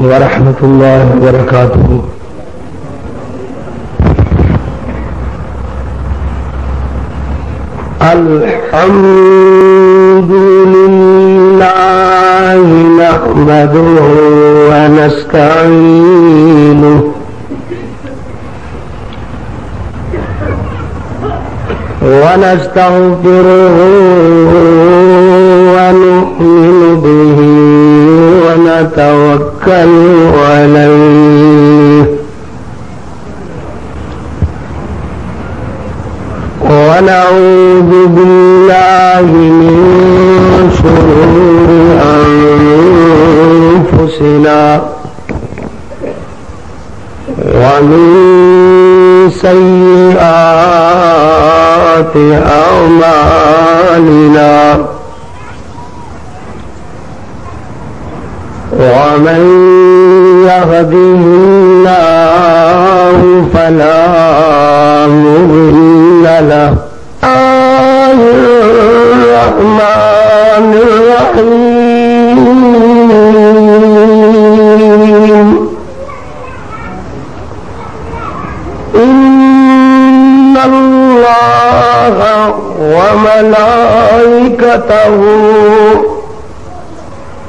ورحمة الله وبركاته. الحمد لله نحمده ونستعينه. ونستغفره ونؤمن به. ونتوكل عليه. ونعوذ بالله من شرور أنفسنا ومن سيئات أعمالنا. ومن يهده الله فلا مضل له. الرحمن الرحيم. إن الله وملائكته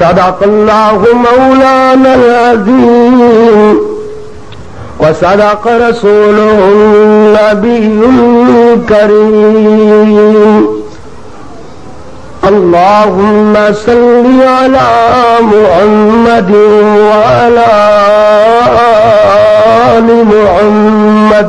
صدق الله مولانا العظيم وصدق رسوله النبي الكريم. اللهم صل على محمد وعلى آل محمد.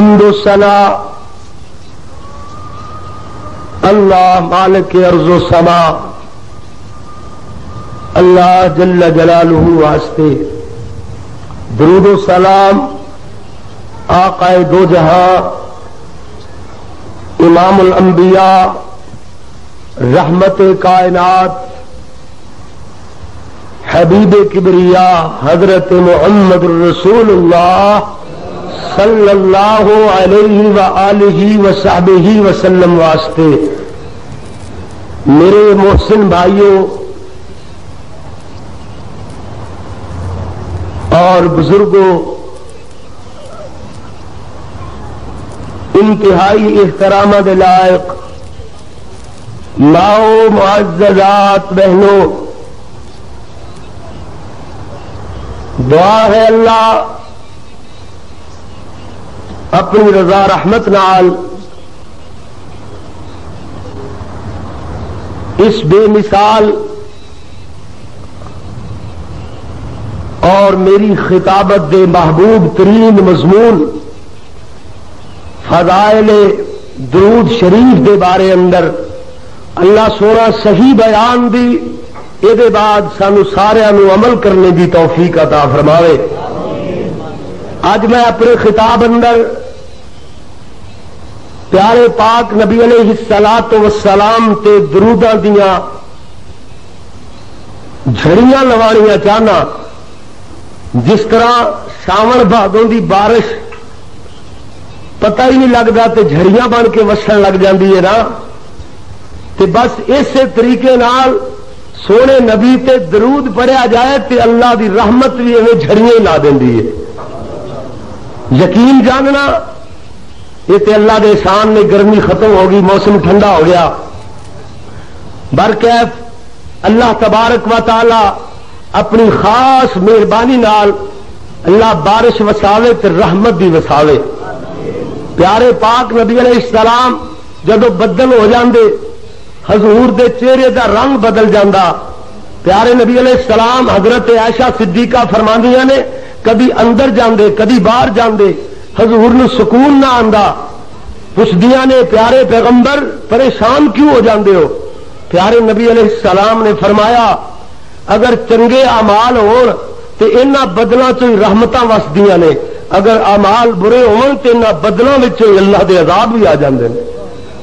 حمد سنا اللہ مالک ارض و سما اللہ جل جلالہ واسطے درود و سلام آقا دو جہاں امام الانبیاء رحمت کائنات حبیب کبریا حضرت محمد الرسول اللہ صلی اللہ علیہ وآلہ وصحبہ وسلم واسطے۔ میرے محسن بھائیوں اور بزرگوں، انتہائی احترام لائق ماؤ معززات بہنوں، دعا ہے اللہ اپنی رضا رحمت نال اس بے مثال اور میری خطابت دے محبوب ترین مضمون فضائل درود شریف دے بارے اندر اللہ سونا صحیح بیان دی یہ بعد سانو سارا عمل کرنے کی توفیق عطا فرماوے۔ اج میں اپنے خطاب اندر پیارے پاک نبی علیہ السلام وسلام تے دروداں دیاں جھڑیاں لوانیاں چاہنا جس طرح ساون بہادوں کی بارش پتہ ہی نہیں لگتا تو جڑیاں بن کے وسن لگ جاتی ہے نا۔ تے بس اسی طریقے نال سونے نبی تے درود پڑھیا جائے تے اللہ دی رحمت بھی ایویں جھڑیاں لا دینی ہے۔ یقین جاننا یہ تے اللہ دے شان میں گرمی ختم ہو گئی موسم ٹھنڈا ہو گیا۔ برکیف، اللہ تبارک و تعالی اپنی خاص مہربانی نال اللہ بارش وساوے تے رحمت بھی وساوے پیارے پاک نبی علیہ السلام، جدو بدل ہو جاندے، حضور دے چہرے دا رنگ بدل جاندہ پیارے نبی علیہ السلام، حضرت عائشہ صدیقہ فرماندیاں نے، کبھی اندر جاندے، کبھی باہر جاندے۔ حضور نو سکون نہ آندا۔ پوچھدیاں نے پیارے پیغمبر پریشان کیوں ہو جاندے ہو؟ پیارے نبی علیہ السلام نے فرمایا، اگر چنگے امال ہون تے انہاں بدلاں چ رحمتاں وسدیاں نے، اگر امال برے ہون تے انہاں بدلاں وچ اللہ دے عذاب بھی آ جاندے نے۔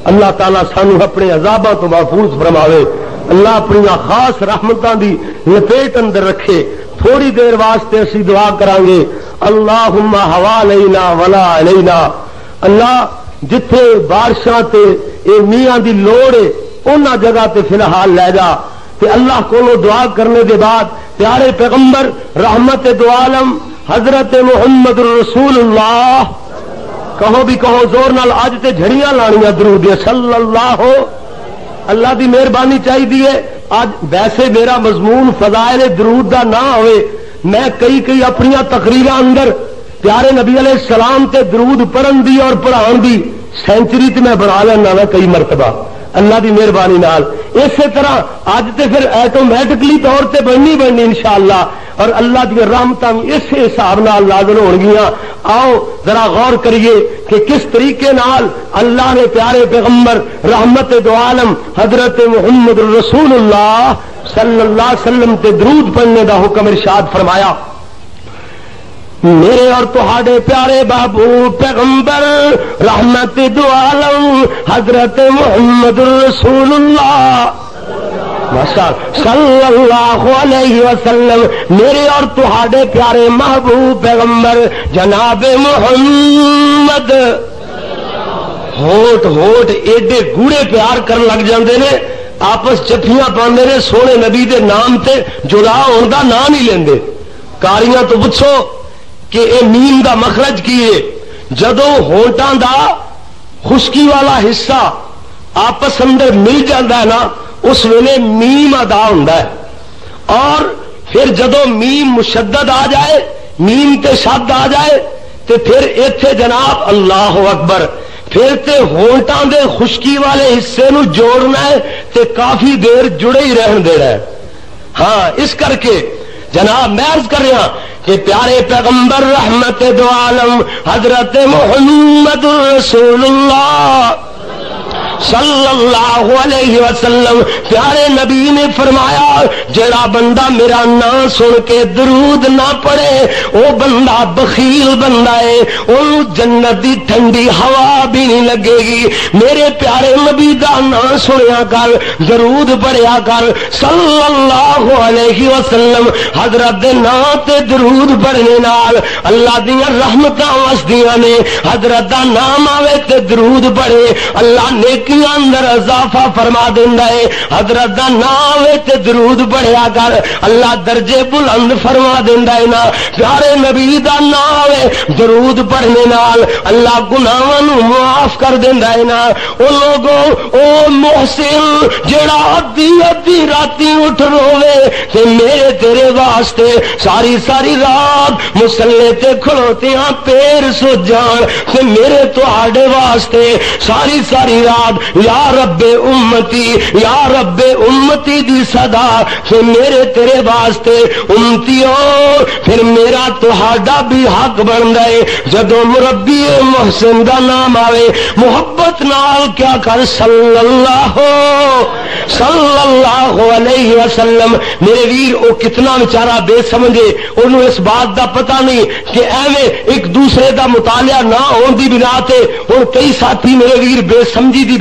اللہ تعالیٰ سانو اپنے عذابوں تو محفوظ فرماوے۔ اللہ اپنی خاص رحمتوں دی لپیٹ اندر رکھے۔ تھوڑی دیر واسطے اسی دعا کریں گے اللہ ہوا لینا ولا لینا اللہ، جتھے بارشاں تے اے میاں دی لوڑ ہے ان جگہ تے فی الحال لے جا۔ تے اللہ کو دعا کرنے دے بعد، پیارے پیغمبر، رحمت دو عالم، حضرت محمد رسول اللہ۔ کہو بھی کہو، زور نال اج تے جھڑیاں لانیاں درود صلی اللہ ہو۔ اللہ دی مہربانی چاہیے اج ویسے میرا مضمون فضائل درود دا نہ ہوئے، میں کئی کئی اپنی تقریر اندر پیارے نبی علیہ السلام تے درود پڑھن دی اور پڑھان دی سینچری تے میں بنا لینا نا کئی مرتبہ۔ اللہ دی مہربانی نال۔ اسی طرح اج تے پھر ایٹومیٹکلی طور تے بننی بننی انشاءاللہ۔ اور اللہ دی رحمت اس حساب نال ہو گیا آؤ ذرا غور کریے کہ کس طریقے نال اللہ نے پیارے پیغمبر رحمت دو عالم حضرت محمد رسول اللہ صلی اللہ علیہ وسلم تے درود پڑھنے دا حکم ارشاد فرمایا۔ میرے اور تہاڈے پیارے بابو پیغمبر رحمت دو عالم حضرت محمد رسول اللہ صلی اللہ علیہ وسلم، میرے اور تہاڈے پیارے محبوب پیغمبر جناب محمد۔ ہوٹ ہوٹ ایڈے گوڑے پیار کر لگ جاندے نے، آپس چٹیاں پاندے نے سونے نبی دے نام تے جدا ہونے کا نام ہی لیندے۔ کاریاں تو پوچھو کہ اے نیم دا مخرج کیے جدو ہونٹاں دا خشکی والا حصہ آپس اندر مل جاتا ہے نا اس ویلے میم ادا ہوں اور پھر جدو میم مشدد آ جائے، میم تے شد آ جائے، تے پھر ایتھے جناب اللہ اکبر، پھر تے ہونٹاں دے خشکی والے حصے نو جوڑنا ہے، تے کافی دیر جڑے ہی رہن دے رہے ہاں اس کر کے جناب میں عرض کر رہا کہ پیارے پیغمبر رحمت دو عالم، حضرت محمد رسول اللہ۔ صلی اللہ علیہ وسلم، پیارے نبی نے فرمایا، جڑا بندہ میرا نام سن کے درود نہ پڑے وہ بندہ بخیل بندہ ہے وہ جنت دی ٹھنڈی ہوا بھی نہیں لگے گی۔ میرے پیارے نبی دا نام سنیا کر، درود پڑھیا کر صلی اللہ علیہ وسلم، حضرت نام تے درود پڑھنے نال، اللہ دیا رحمت وسدیاں نے، حضرت دا نام آوے تے درود پڑھے، اللہ نیک نیکیاں اندر اضافہ فرما دینا ہے۔ حضرت دا نام تے درود پڑھیا کر۔ اللہ درجے بلند فرما دینا ہے نا۔ پیارے نبی دا نام درود پڑھنے نال۔ اللہ گناہاں نو معاف کر دینا ہے نا۔ او لوگوں، او محسن جڑا ادھی ادھی راتی اٹھ روے تے میرے تیرے واسطے ساری ساری رات مسلے تے کھلوتیاں پیر سو جان، تے میرے تو واسطے ساری ساری رات یا رب امتی، یا رب امتی دی صدا، پھر میرے تیرے واسطے امتی ہو پھر میرا تہاڈا بھی حق بن گئے جدو مربی محسن دا نام آئے محبت نال کیا کر؟ صلی اللہ صلی اللہ علیہ وسلم۔ میرے ویر، او کتنا بیچارہ بے سمجھے، انہوں اس بات دا پتہ نہیں کہ ایویں ایک دوسرے دا مطالعہ نہ ہون دی بنا تے، اور کئی ساتھی میرے ویر بے سمجھی دی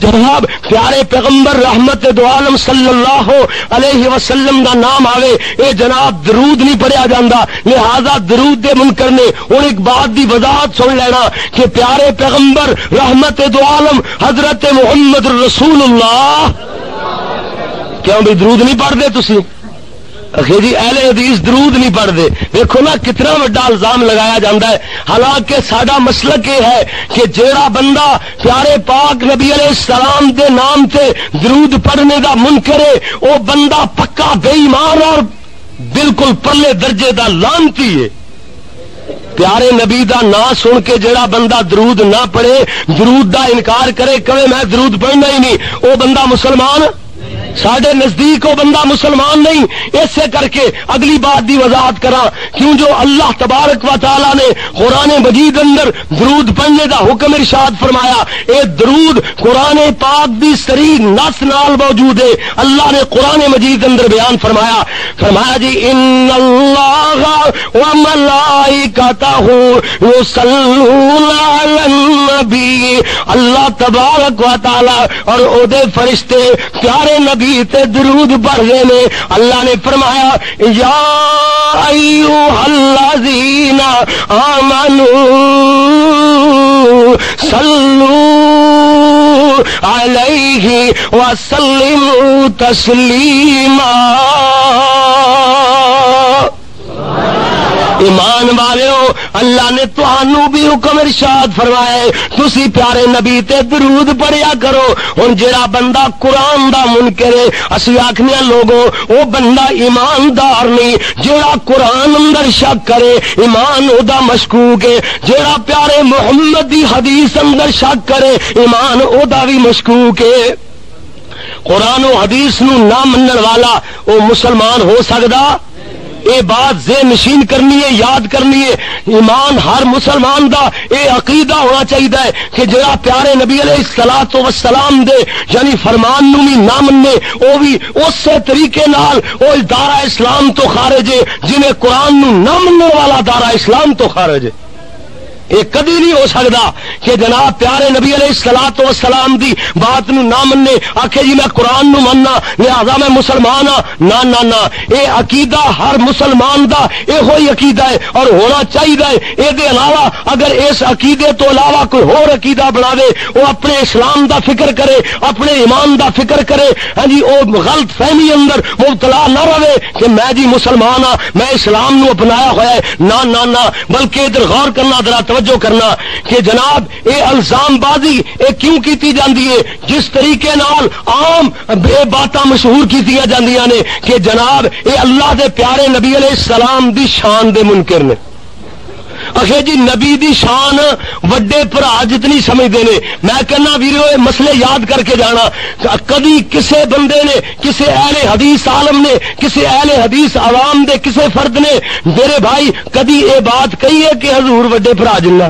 جناب پیارے پیغمبر رحمت دو عالم صلی اللہ علیہ وسلم دا نام آوے، اے جناب، درود نہیں پڑھیا جاندہ لہذا درود دے منکر نے ان ایک بات دی وضاحت سن لینا کہ پیارے پیغمبر رحمت دو عالم حضرت محمد رسول اللہ، کیوں بھی درود نہیں پڑھ دے تسی؟ جی اہل حدیث درود نہیں پڑھتے۔ دیکھو نا کتنا وڈا الزام لگایا جاتا ہے۔ حالانکہ سڈا مسلک یہ ہے کہ جیڑا بندہ پیارے پاک نبی علیہ السلام دے نام سے درود پڑھنے کا من کرے وہ بندہ پکا بے ایمان اور بالکل پلے درجے دا لانتی ہے۔ پیارے نبی دا نا سن کے جڑا بندہ درود نہ پڑھے، درود دا انکار کرے کبھی میں درود پڑھنا ہی نہیں۔ وہ بندہ مسلمان سڈے نزدیک وہ بندہ مسلمان نہیں، ایسے کر کے اگلی بات دی وضاحت کرا کیوں جو اللہ تبارک و تعالی نے قرآن مجید اندر درود پڑھنے دا حکم ارشاد فرمایا، اے درود قرآن پاک دی سری نس نال موجود ہے۔ اللہ نے قرآن مجید اندر بیان فرمایا۔ فرمایا جی ان اللہ و النبی۔ اللہ تبارک و تعالی اور او دے فرشتے پیارے نبی تے درود پڑھ رہے نے، اللہ نے فرمایا، یا الذین آمنو، صلو علیہ وسلموا تسلیما۔ ایمان والے اللہ نے تہنوں بھی حکم ارشاد فرمایا تسی پیارے نبی تے درود پڑھیا کرو۔ ہن جڑا بندہ قرآن دا منکر ہے اسی آکھنے لوگوں، او بندہ ایماندار نہیں۔ جڑا قرآن اندر شک کرے، ایمان او دا مشکوک ہے۔ جڑا پیارے محمد دی حدیث اندر شک کرے، ایمان او دا بھی مشکوک ہے۔ قرآن و حدیث نو نہ منن والا او مسلمان ہو سکتا اے بات زین نشین کرنی ہے، یاد کرنی ہے۔ ایمان ہر مسلمان دا اے عقیدہ ہونا چاہیے کہ جڑا پیارے نبی علیہ السلام تو سلام دے یعنی فرمان نو بھی نہ مننے، او بھی اس طریقے نال او دارا اسلام تو خارج ہے، جنہیں قرآن نو نہ مننے والا دارا اسلام تو خارج ہے۔ یہ کدی نہیں ہو سکتا کہ جناب پیارے نبی علیہ سلا تو سلام دی بات نو نہ مننے آخے جی میں قرآن نو مننا، لہذا میں مسلمان ہاں نہ نہ نہ، اے عقیدہ ہر مسلمان دا اے ہوئی عقیدہ ہے اور ہونا چاہیے اے دے علاوہ اگر اس عقیدے تو علاوہ کوئی ہور عقیدہ بنا دے وہ اپنے اسلام دا فکر کرے، اپنے ایمان دا فکر کرے ہاں جی وہ غلط فہمی اندر مبتلا نہ رہے کہ میں جی مسلمان ہاں میں اسلام نو اپنایا ہوا ہے، نہ نہ نہ، بلکہ ادھر غور کرنا ذرا توجہ کرنا کہ جناب، یہ الزام بازی یہ کیوں کیتی جاندی ہے؟ جس طریقے نال عام بے باتاں مشہور کیتی جاندیاں نے کہ جناب، یہ اللہ دے پیارے نبی علیہ السلام دی شان دے منکر نے۔ اخے جی نبی دی شان وڈے برا جتنی سمجھتے ہیں میں کہنا ویرو یہ مسئلے یاد کر کے جانا۔ کدی کسے بندے نے، کسے اہل حدیث عالم نے، کسے اہل حدیث عوام دے، کسے فرد نے، میرے بھائی، کدی یہ بات کہی ہے کہ حضور وڈے برا جنا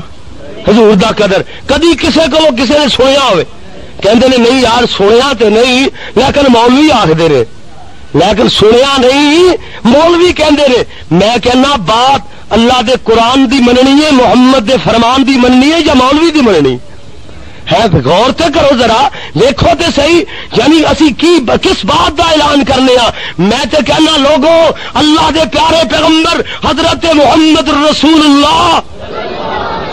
حضور دا قدر۔ کدی کسے کو کسے نے سنیا ہوئے۔ کہندے نے، نہیں یار، سنیا تے نہیں۔ لیکن مولوی آخر رہے لیکن سنیا نہیں۔ مولوی کہندے نے۔ میں کہنا بات اللہ دے قرآن دی مننی ہے، محمد دے فرمان دی مننی ہے یا مولوی دی مننی؟ ہے غور تے کرو ذرا دیکھو تے صحیح یعنی اسی کی کس بات دا اعلان کرنے ہاں میں تے کہنا لوگوں، اللہ دے پیارے پیغمبر، حضرت محمد رسول اللہ۔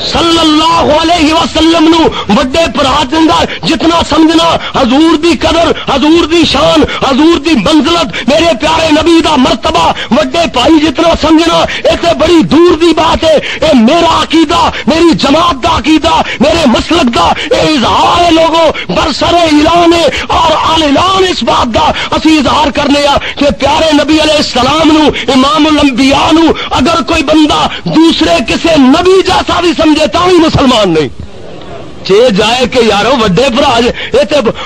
صلی اللہ علیہ وسلم نو وڈے پرا دینا جتنا سمجھنا، حضور دی قدر، حضور دی شان، حضور دی منزلت، میرے پیارے نبی دا مرتبہ، وڈے پائی جتنا سمجھنا اسے بڑی دور دی بات ہے، اے میرا عقیدہ، میری جماعت دا عقیدہ، میرے مسلک دا، اے اظہار لوگوں برسر اعلان ہے، اور اعلان اس بات دا اسی اظہار کرنے آ، کہ پیارے نبی علیہ السلام نو، امام الانبیاء نو، اگر کوئی بندہ دوسرے کسے نبی جیسا بھی سمجھ سمجھے تا بھی مسلمان نہیں۔ چے جائے کہ یارو وڈے برا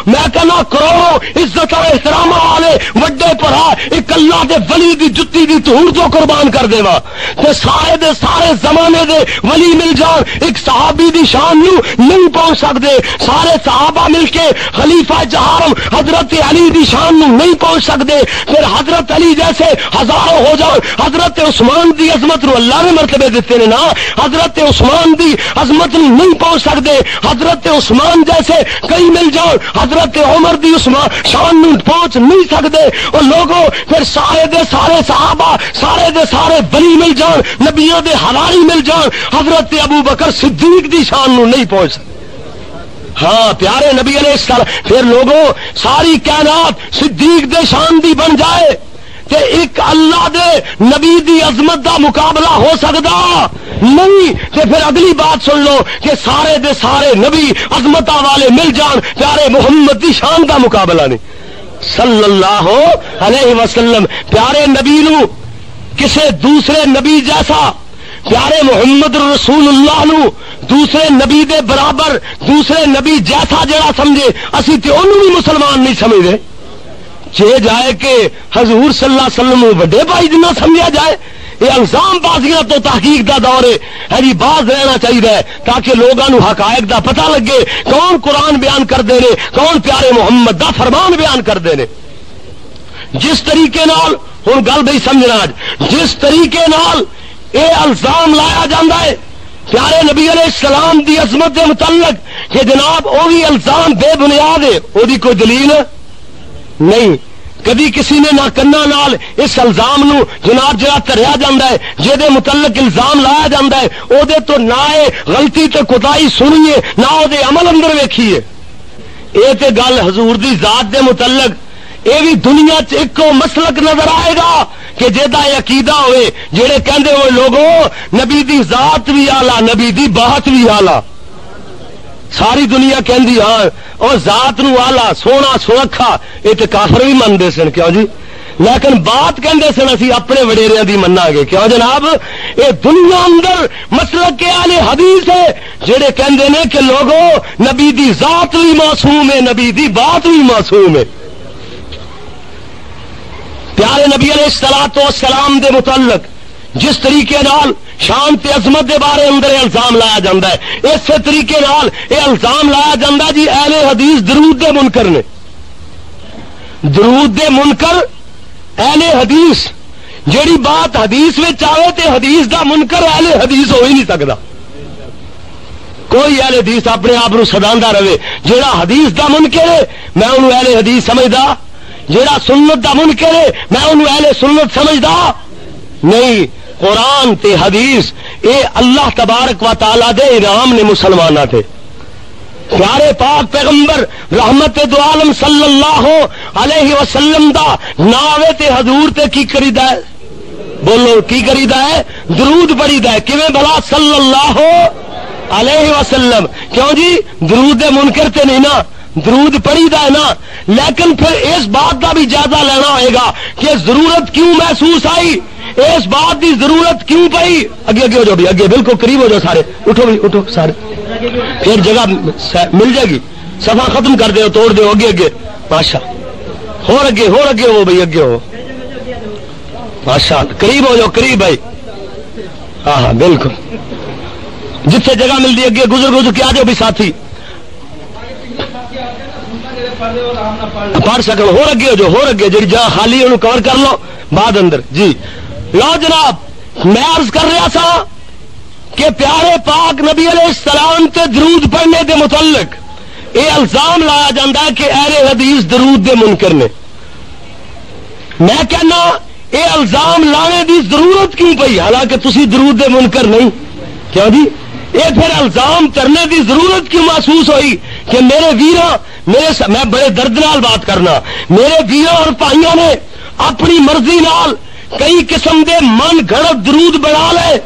میں کہنا کرو عزت اور احترام والے وڈے برا ایک اللہ دے ولی دی جتی دی تہور تو قربان کر دے وا۔ تے سارے دے سارے زمانے دے ولی مل جان، ایک صحابی دی شان نو نہیں پہنچ سکتے سارے صحابہ مل کے خلیفہ جہارم حضرت علی دی شان نو نہیں پہنچ سکتے پھر حضرت علی جیسے ہزاروں ہو جان، حضرت عثمان دی عظمت نو اللہ نے مرتبے دیتے نے نا، حضرت عثمان دی عظمت نو نہیں پہنچ سکتے حضرت عثمان جیسے کئی مل جان حضرت عمر دی عثمان شان پہنچ نہیں سکتے اور لوگوں پھر سارے دے سارے صحابہ، سارے دے سارے بلی مل جان نبیوں دے حواری مل جان حضرت ابو بکر صدیق دی شان نو نہیں پہنچ سکتے ہاں پیارے نبی علیہ السلام، پھر لوگوں، ساری کائنات صدیق دے شان دی بن جائے۔ تے ایک اللہ دے نبی دی عظمت دا مقابلہ ہو سکتا نہیں تے پھر اگلی بات سن لو کہ سارے دے سارے نبی عظمت والے مل جان، پیارے محمد دی شان دا مقابلہ نہیں۔ صلی اللہ علیہ وسلم، پیارے نبی نو، کسے دوسرے نبی جیسا۔ پیارے محمد رسول اللہ نو، دوسرے نبی دے برابر، دوسرے نبی جیسا جڑا سمجھے، اسی تے انہوں بھی مسلمان نہیں سمجھتے چے جائے کہ حضور صلی اللہ علیہ وسلم وڈے بھائی جنہ سمجھا جائے، یہ الزام بازیاں تو تحقیق دا دور ہے جی باز رہنا چاہیے تاکہ لوگوں حقائق دا پتہ لگے کون قرآن بیان کر دے کون پیارے محمد دا فرمان بیان کر دے جس طریقے نال ہوں گل بھائی سمجھنا جس طریقے نال اے الزام لایا جاندہ ہے، پیارے نبی علیہ السلام دی عظمت دے متعلق کہ جناب وہ بھی الزام بے بنیاد ہے وہ کوئی دلیل؟ نہیں۔ کدی کسی نے نہ کنا نال اس الزام نو جناب جڑا تریا جاندہ ہے جہے متعلق الزام لایا جاندہ ہے او دے تو نہ غلطی تے کوتاہی سنیے، نہ او دے عمل اندر ویکھیے۔ اے تے گل حضور دی ذات دے متعلق، اے بھی دنیا چ ایک مسلک نظر آئے گا کہ جہاں عقیدہ ہوئے جہے کہندے ہوئے لوگوں، نبی دی ذات بھی آلہ، نبی دی بات بھی آلہ۔ ساری دنیا کہندی ہاں اور ذات نو آلہ، سونا سرکھا یہ تو کافر بھی منتے سن، کیوں جی؟ لیکن بات کہندے سن، اسی اپنے وڈیریا دی منا گے، کیوں جناب؟ یہ دنیا اندر مسلک کے آلے حدیث ہے، جڑے کہندے نے کہ لوگوں نبی دی ذات بھی معصوم ہے، نبی دی بات بھی معصوم ہے۔ پیارے نبی علیہ السلام تو سلام دے متعلق، جس طریقے نال شان تے عظمت دے بارے اندر الزام لایا جاندہ ہے۔ اس طریقے نال یہ الزام لایا جاندہ جی اہل حدیث درود دے منکر نے۔ درود دے منکر اہل حدیث، جیڑی بات حدیث میں چاہے تے حدیث دا منکر اہل حدیث ہو ہی نہیں سکتا کوئی اہل حدیث اپنے آپ سدا رہے، جیڑا حدیث دا منکر ہے، میں انہوں اہل حدیث سمجھدا۔ جیڑا سنت دا منکر ہے، میں انہوں اہل سنت سمجھدا۔ نہیں قرآن تے حدیث، اے اللہ تبارک و تعالی دے انعام نے مسلمان تھے پیارے پاک پیغمبر، رحمت دو عالم صلی اللہ علیہ وسلم دا ناوے تے حضور تے کی کریدا ہے؟ بولو، کی کریدا ہے؟ درود پڑی دا ہے۔ کیویں بھلا صلی اللہ علیہ وسلم۔ کیوں جی؟ درود دے منکر تے نہیں نا۔ درود پڑی دا ہے نا۔ لیکن پھر اس بات کا بھی جائزہ لینا ہوئے گا کہ ضرورت کیوں محسوس آئی؟ اس بات کی ضرورت کیوں پئی؟ اگے اگے ہو جاؤ بھی اگے بالکل قریب ہو جاؤ سارے۔ اٹھو بھی اٹھو سارے۔ پھر جگہ مل جائے گی۔ سفا ختم کر دو توڑ دو اگے اگے۔ ماشا ہو اگے ہو اگے ہو بھائی، اگے ہو۔ ماشا قریب ہو جاؤ، قریب بھائی۔ ہاں ہاں بالکل۔ جتھے جگہ ملتی اگے گزر گزر کے آ جاؤ بھی ساتھی۔ پڑھ سکو ہو اگے ہو جو ہو اگے جی جگہ خالی انہوں کور کر لو۔ بعد اندر۔ جی۔ لو جناب، میں عرض کر رہا تھا کہ پیارے پاک نبی علیہ السلام تے درود پڑھنے دے متعلق یہ الزام لایا جاتا ہے کہ اہل حدیث درود دے منکر نے۔ میں کہنا، یہ الزام لانے دی ضرورت کیوں پئی؟ حالانکہ تسی درود دے منکر نہیں۔ کیوں جی؟ یہ پھر الزام کرنے دی ضرورت کیوں محسوس ہوئی؟ کہ میرے ویرا میرے س... میں بڑے درد نال بات کرنا۔ میرے ویرا اور پائیوں نے اپنی مرضی نال کئی قسم دے من گھڑت درود بنا لے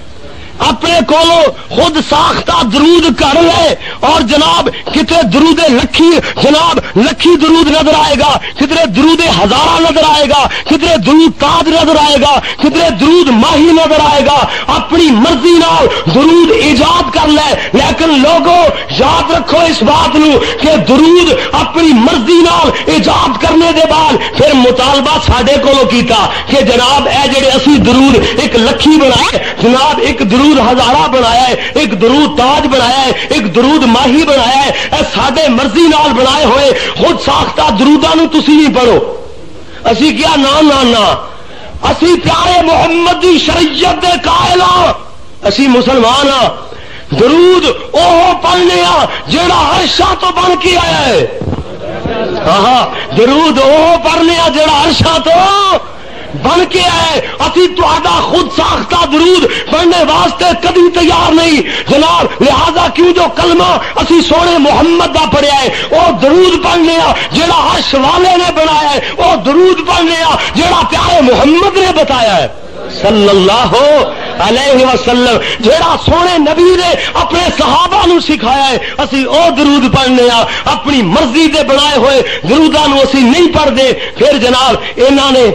اپنے کولو خود ساختہ درود کر لے۔ اور جناب، کتنے درود لکھی، جناب، لکھی درود نظر آئے گا۔ کتنے درود ہزارہ نظر آئے گا۔ کتنے درود تاج نظر آئے گا۔ کتنے درود ماہی نظر آئے گا۔ اپنی مرضی نال درود ایجاد کر لے۔ لیکن لوگوں، یاد رکھو اس بات نو کہ درود اپنی مرضی نال ایجاد کرنے دے بعد پھر مطالبہ سڈے کو کیتا کہ جناب، اے جڑے اسی درود ایک لکھی بنائے، جناب، ایک درود درود ہزارہ بنایا ہے، ایک درود تاج بنایا ہے، ایک درود ماہی بنایا ہے۔ اے ساڈے مرضی نال بنائے ہوئے، خود ساختہ درودا نو تسی نہیں پڑھو۔ اسی کیا نا نا نا اسی پیارے محمد دی شریعت دے قائل ہاں اسی مسلمان ہاں درود وہ پڑھنے جڑا ہر شاہ تو بن کے آیا ہے۔ ہاں درود وہ پڑھنے جڑا ہر شاہ تو بن کے آئے، اسی تا خود ساختہ درود پڑھنے واسطے کبھی تیار نہیں۔ جناب، لہذا کیوں جو کلمہ اسی سونے محمد کا پڑھیا ہے، وہ درود پڑھ لیا جڑا ہرش والے نے بنایا ہے، وہ درود پڑھ لیا جڑا پیارے محمد نے بتایا ہے۔ صلی اللہ علیہ وسلم، جیڑا سونے نبی نے اپنے صحابہ نو سکھایا ہے، اسی او درود پڑھنے آ اپنی مرضی دے بنائے ہوئے درودہ نو اسی نہیں پڑھ دے پھر جناب انہوں نے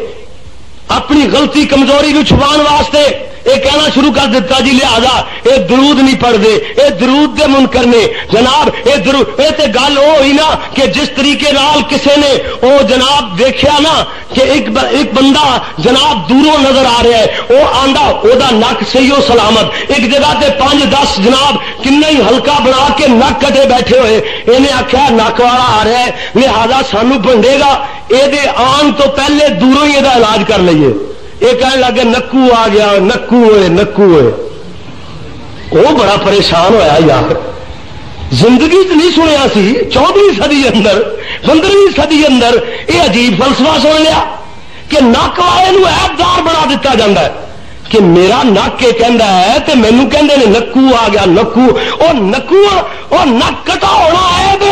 اپنی غلطی کمزوری نو چھپان واسطے یہ کہنا شروع کر دیتا جی لہذا یہ درود نہیں پڑھتے، یہ درود دے من کرنے جناب، یہ درود، یہ تے گل وہ ہوئی نا کہ جس طریقے نال کسے نے وہ جناب دیکھا نا کہ ایک ایک بندہ جناب دوروں نظر آ رہا ہے وہ آندا، او دا نک صحیح سلامت۔ ایک جگہ تے پانچ دس جناب کنا ہی ہلکا بنا کے نک کٹے بیٹھے ہوئے۔ انہیں آخیا نک والا آ رہا ہے، لہذا سانو بنڈے گا۔ یہ آن تو پہلے دوروں ہی یہ علاج کر لیے یہ کہنے لگے، نکو آ گیا، نکو ہوئے نکو ہوئے۔ وہ بڑا پریشان ہویا یار۔ زندگی چ نہیں سنیا سی، چودہویں سدی اندر، پندرہویں سدی اندر یہ عجیب فلسفہ سن لیا کہ نک والے ایپ دار بنا دیتا جا ہے۔ کہ میرا نک یہ کہہ ہے تو مینو کہ نکو آ گیا، نکو۔ وہ نکو وہ نک کٹا ہونا ایب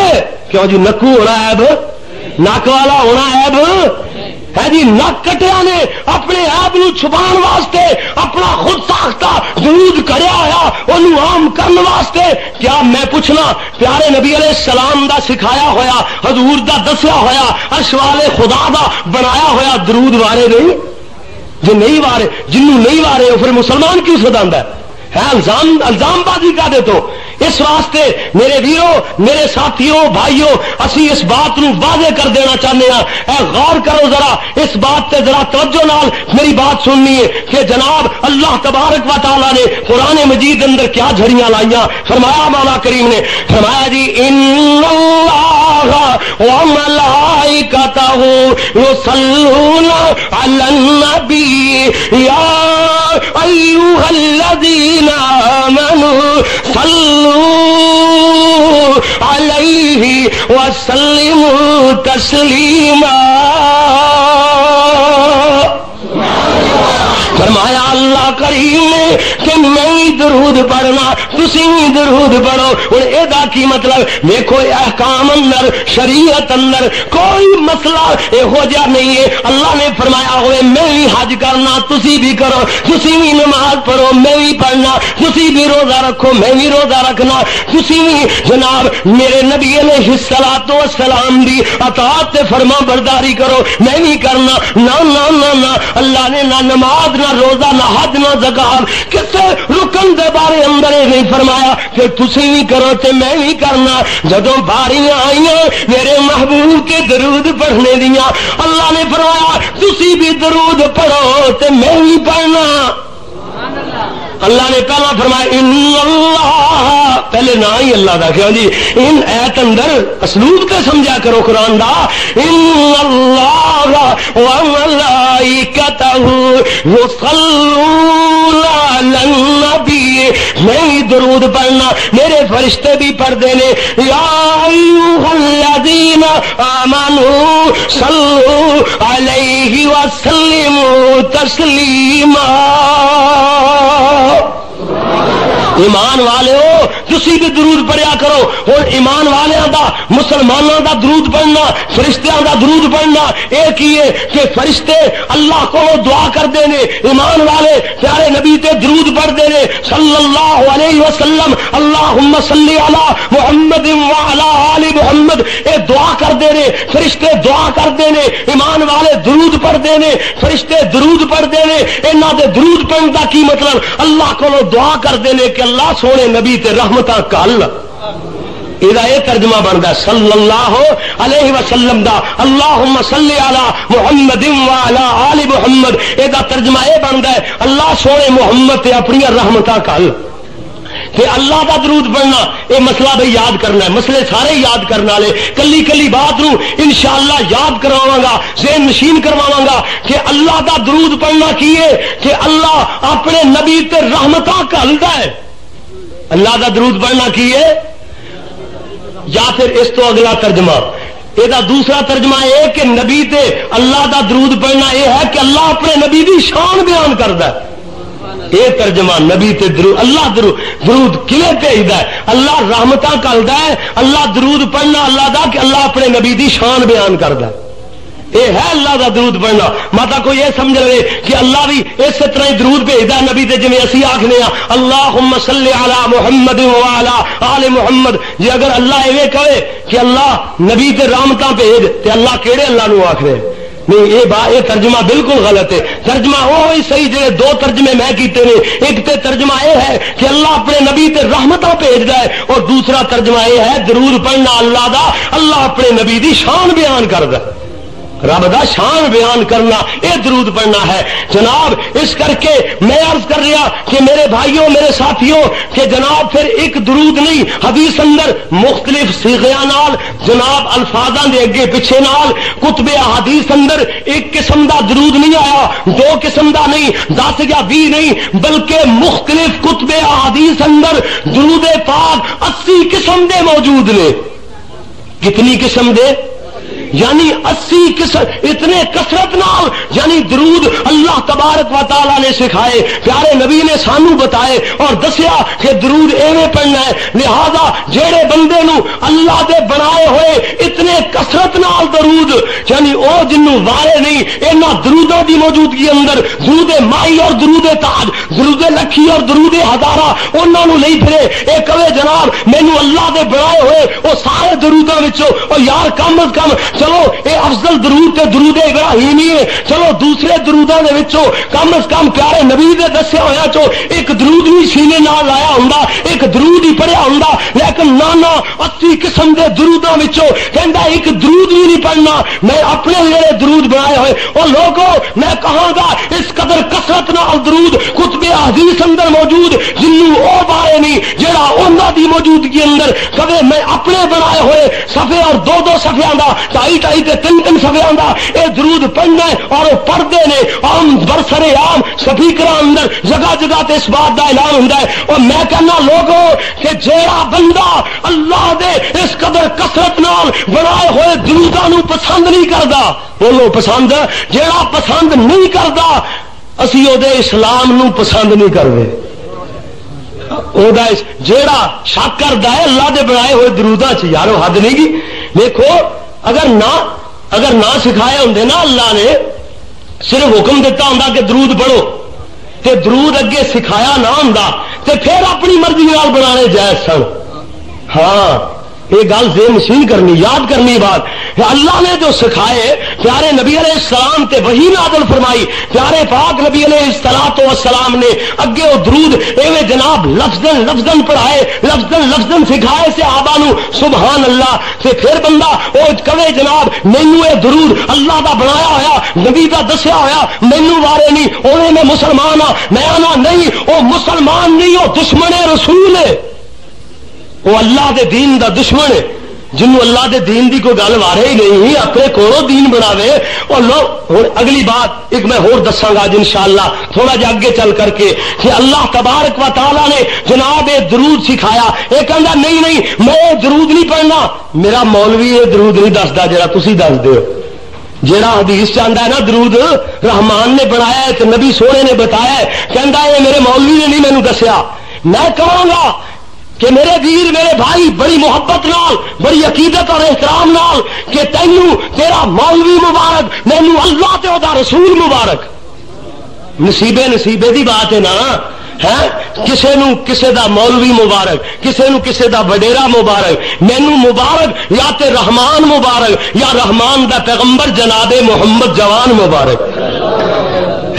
کیوں جی نکو ہونا ایب نک والا ہونا ایب ہے جی کٹیا نے اپنے آپ چھپا واسطے، اپنا خود ساختہ درود کریا ہوا وہ عام کرنے واسطے۔ کیا میں پوچھنا، پیارے نبی علیہ السلام دا سکھایا ہویا، حضور دا دسیا ہویا، اشوال خدا دا بنایا ہویا درود وارے نہیں؟ جو نہیں وارے، جنوں نہیں وارے، وہ پھر مسلمان کیوں سدا ہے؟ ہے الزام الزام بازی کا دے تو۔ اس واسطے میرے ویرو، میرے ساتھیوں بھائیوں اسی اس بات نو واضح کر دینا چاہتے ہیں اے غور کرو ذرا، اس بات تے ذرا توجہ نال میری بات سننی ہے کہ جناب اللہ تبارک و تعالی نے قرآن مجید اندر کیا جھڑیاں لائیاں۔ فرمایا مولا کریم نے، فرمایا جی ان اللہ و ملائکتہ یصلون علی النبی یا ایوہ الذین الذين آمنوا صلوا عليه وسلموا تسليما. فرمایا اللہ کریم نے کہ میں درود پڑھنا تھی درود پڑھو۔ ہوں یہ کی مطلب؟ دیکھو احکام اندر، شریعت اندر کوئی مسئلہ یہو جہا نہیں ہے۔ اللہ نے فرمایا ہوئے، میں بھی حج کرنا تھی بھی کرو۔ تھی بھی نماز پڑھو، میں بھی پڑھنا۔ تھی بھی روزہ رکھو، میں بھی روزہ رکھنا۔ تھی بھی جناب، میرے نبی نے حصہ تو سلام دی اطاعت فرما برداری کرو۔ میں بھی کرنا۔ نہ۔ اللہ نے نہ نماز، نہ روزہ نہ حج نہ زکات کسے رکن دے بارے اندر نہیں فرمایا کہ تسی بھی کرو تے میں بھی کرنا۔ جدو باریاں آئیاں میرے محبوب کے درود پڑھنے دیا اللہ نے فرمایا، تسی بھی درود پڑھو تے میں بھی پڑھنا۔ اللہ نے پہلا فرمایا ان اللہ پہلے نہ ہی اللہ دا کیا جی ان ایت اندر اسلوب کے سمجھا کرو قرآن دا ان اللہ و ملائکتہ یصلون علی النبی میں درود پڑھنا، میرے فرشتے بھی پڑھتے نے، یا ایوہ الذین آمنوا صلو علیہ وسلموا تسلیما God ایمان والے ہو تھی بھی درود پڑھیا کرو ہوں ایمان والوں دا مسلمانوں دا درود پڑھنا، فرشتیاں دا درود پڑھنا یہ کی ہے کہ فرشتے اللہ کو دعا کرتے ہیں ایمان والے پیارے نبی تے درود پڑھتے ہیں صلی اللہ علیہ وسلم اللہ صلی علی محمد علی محمد، اے دعا کرتے ہیں فرشتے دعا کرتے ہیں ایمان والے درود پڑھتے ہیں فرشتے درود پڑھتے ہیں یہاں دے درود پڑھنے کا کی مطلب؟ اللہ کو دعا کرتے ہیں کہ اللہ سونے نبی تے رحمت کل یہ ترجمہ بنتا صلی اللہ علیہ وسلم دا۔ اللہ صلی علی محمد آل محمد۔ یہ ترجمہ یہ بنتا ہے، اللہ سونے محمد تے اپنی رحمت کل کہ اللہ کا درود پڑھنا یہ مسئلہ بھائی یاد کرنا ہے، مسئلے سارے یاد کرنے والے۔ کلی کلی بات نو انشاءاللہ یاد کروا گا، ذہن نشین کروا گا کہ اللہ کا درود پڑھنا کی ہے؟ کہ اللہ اپنے نبی تے رحمتہ کلتا ہے۔ اللہ کا درود پڑھنا کی ہے؟ یا پھر اس تو اگلا ترجمہ؟ یہ دوسرا ترجمہ یہ کہ نبی تے اللہ دا درود پڑھنا یہ ہے کہ اللہ اپنے نبی دی شان بیان کرتا ہے۔ یہ ترجمہ نبی تے درود، اللہ درود درود کلے بھیجتا ہے؟ اللہ رحمت کرتا ہے، اللہ درود پڑھنا اللہ دا کہ اللہ اپنے نبی دی شان بیان کرتا ہے۔ یہ ہے اللہ دا درود پڑھنا۔ ماتا کوئی یہ سمجھ رہے کہ اللہ بھی اس طرح ہی درود بھیجتا نبی تے جی اسی آخنے ہاں۔ اللہ صلی علی محمد والا آل محمد۔ جی اگر اللہ ایویں کہے کہ اللہ نبی تے رامتا بھیج تے اللہ کہڑے اللہ نو آخ رہے نہیں یہ با یہ ترجمہ بالکل غلط ہے۔ ترجمہ وہ ہی صحیح جڑے دو ترجمے میں کیتے نے۔ ایک تے ترجمہ یہ ہے کہ اللہ اپنے نبی تے رحمتہ بھیج ہے اور دوسرا ترجمہ یہ ہے ضرور پڑھنا اللہ دا۔ اللہ اپنے نبی دی شان بیان کر ہے رب دا شان بیان کرنا، یہ درود پڑھنا ہے۔ جناب، اس کر کے میں عرض کر رہا کہ میرے بھائیوں، میرے ساتھیوں، کہ جناب پھر ایک درود نہیں، حدیث اندر مختلف سیغیا نال، جناب الفاظ دے اگے پیچھے نال، کتب حدیث اندر ایک قسم دا درود نہیں آیا، دو قسم دا نہیں، دس یا بھی نہیں، بلکہ مختلف کتب حدیث اندر درود پاک اسی قسم دے موجود نے۔ کتنی قسم دے؟ یعنی اسی قسم اتنے کثرت نال یعنی درود اللہ تبارک و تعالی نے سکھائے، پیارے نبی نے سانو بتائے اور دسیا کہ درود ایویں پڑھنا ہے۔ لہذا جیڑے بندے نو اللہ دے بنائے ہوئے اتنے کثرت نال درود یعنی او جنوں وارے نہیں اینا درودوں دی موجودگی اندر درود مائی اور درود تاج درود لکھی اور درود ہزارہ، انہاں نو نہیں پھرے۔ اے کہے جناب، مینوں اللہ دے بنائے ہوئے، او سارے درودوں وچوں، او یار کم از کم چلو یہ افضل درود تے درود ابراہیمی ہے۔ چلو، دوسرے درودوں دے وچوں کم از کم پیارے نبی دے دسیا ہویا چو ایک درود بھی سینے نال لایا ہوندا، ایک درود ہی پڑھیا ہوندا، لیکن نانا اسی قسم دے درودوں وچوں کہندا ایک درود بھی نہیں پڑھنا، میں اپنے جڑے درود بنائے ہوئے۔ او لوگوں میں کہاں گا، اس قدر کثرت نال درود کتب حدیث اندر موجود، جنوں او بارے نہیں جڑا انہاں دی موجودگی اندر، کبھی میں اپنے بنائے ہوئے صفحے اور دو دو صفحیاں دا ٹائی ٹائی تے تین تین سفے آندا اے درود پڑھنا ہے اور وہ پڑھتے نے عام برسر عام سپیکر اندر جگہ جگہ تے اس بات دا اعلان ہوندا ہے۔ اور میں کہنا لوگوں کہ جیڑا بندہ اللہ دے اس قدر کثرت نال بنائے ہوئے دروداں نو پسند نہیں کردا، بولو پسند، جیڑا پسند نہیں کردا، اسی او دے اسلام نو پسند نہیں کردے جیڑا شک کرتا ہے اللہ دے بنائے ہوئے درودہ چ، یارو حد نہیں گی۔ دیکھو اگر نہ اگر نہ سکھایا ہوں نا اللہ نے، صرف حکم دیتا ہوں کہ درود پڑھو۔ تے درود اگے سکھایا نہ ہوں تے پھر اپنی مرضی بنا جائز سن۔ ہاں۔ یہ گل زیر نشین کرنی، یاد کرنی بات۔ اللہ نے جو سکھائے، پیارے نبی علیہ السلام تے وہی نادل فرمائی، پیارے پاک نبی علیہ السلام السلام نے اگے وہ درود ایویں جناب لفظ لفظ پڑھائے لفظ لفظ سکھائے سے آبا نو، سبحان اللہ۔ سے پھر بندہ وہ کہے جناب مینو یہ درود اللہ دا بنایا ہوا نبی دا دسیا ہوا مینو بارے نہیں انہیں میں مسلمان ہاں میں آنا نہیں وہ مسلمان نہیں وہ دشمن رسول ہے۔ وہ اللہ دے دین دا دشمن ہے۔ جنوں اللہ دے دین دی کوئی گل وارے ہی نہیں، اپنے کولو دین بناوے۔ اور لوگ اگلی بات، ایک میں ہور دساں گا جی ان اللہ تھوڑا جا اگے چل کر کے کہ اللہ تبارک و تعالی نے جناب یہ درود سکھایا۔ یہ کہنا نہیں نہیں، میں درود نہیں پڑھنا۔ میرا مولوی یہ درود نہیں دستا جا تھی دس دو جہاں حدیث چاہتا ہے نا، درود رحمان نے بنایا ہے نبی سونے نے بتایا ہے۔ کہہ یہ میرے مولوی نے نہیں مینو دسیا۔ میں کہوں گا؟ کہ میرے ویر میرے بھائی بڑی محبت نال، بڑی عقیدت اور احترام نال کہ تینوں تیرا مولوی مبارک، مینو اللہ تے دا رسول مبارک۔ نصیبے نصیبے دی بات ہے نا کسے نو کسے دا مولوی مبارک، کسے نو کسے دا وڈیرا مبارک، مینو مبارک یا تے رحمان مبارک یا رحمان دا پیغمبر جناب محمد جوان مبارک۔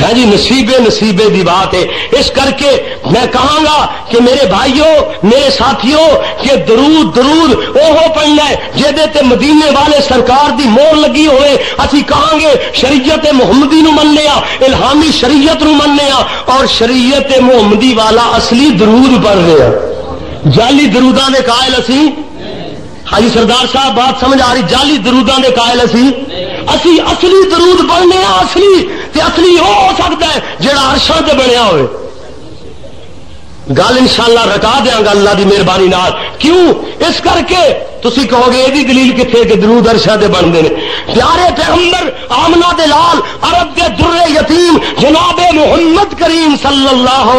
ہے جی نصیبے نصیبے دی بات ہے۔ اس کر کے میں کہاں گا کہ میرے بھائیوں، میرے ساتھیوں، کہ درود درود وہ پڑھنا ہے جہدے تے مدینے والے سرکار دی مور لگی ہوئے۔ اسی کہاں گے؟ شریعت محمدی نو مننے آ الہامی شریعت نو مننے آ اور شریعت محمدی والا اصلی درود پڑھ رہے ہیں۔ جعلی دروداں دے قائل اسی؟ حاجی سردار صاحب، بات سمجھ آ رہی، جعلی دروداں دے قائل اسی؟ اسی اصلی درود پڑھنے ہیں، اصلی تے اصلی وہ ہو سکتا ہے جڑا ارشاں بنیا ہوئے۔ گل ان شاء اللہ رٹا دیا گا اللہ کی مہربانی کیوں؟ اس کر کے تھی کہو گے یہ بھی دلیل کتنے کہ درو درشا دے بنتے ہیں۔ پیارے پیغمبر آمنا دے لال عرب دے در یتیم، جناب محمد کریم صلی اللہ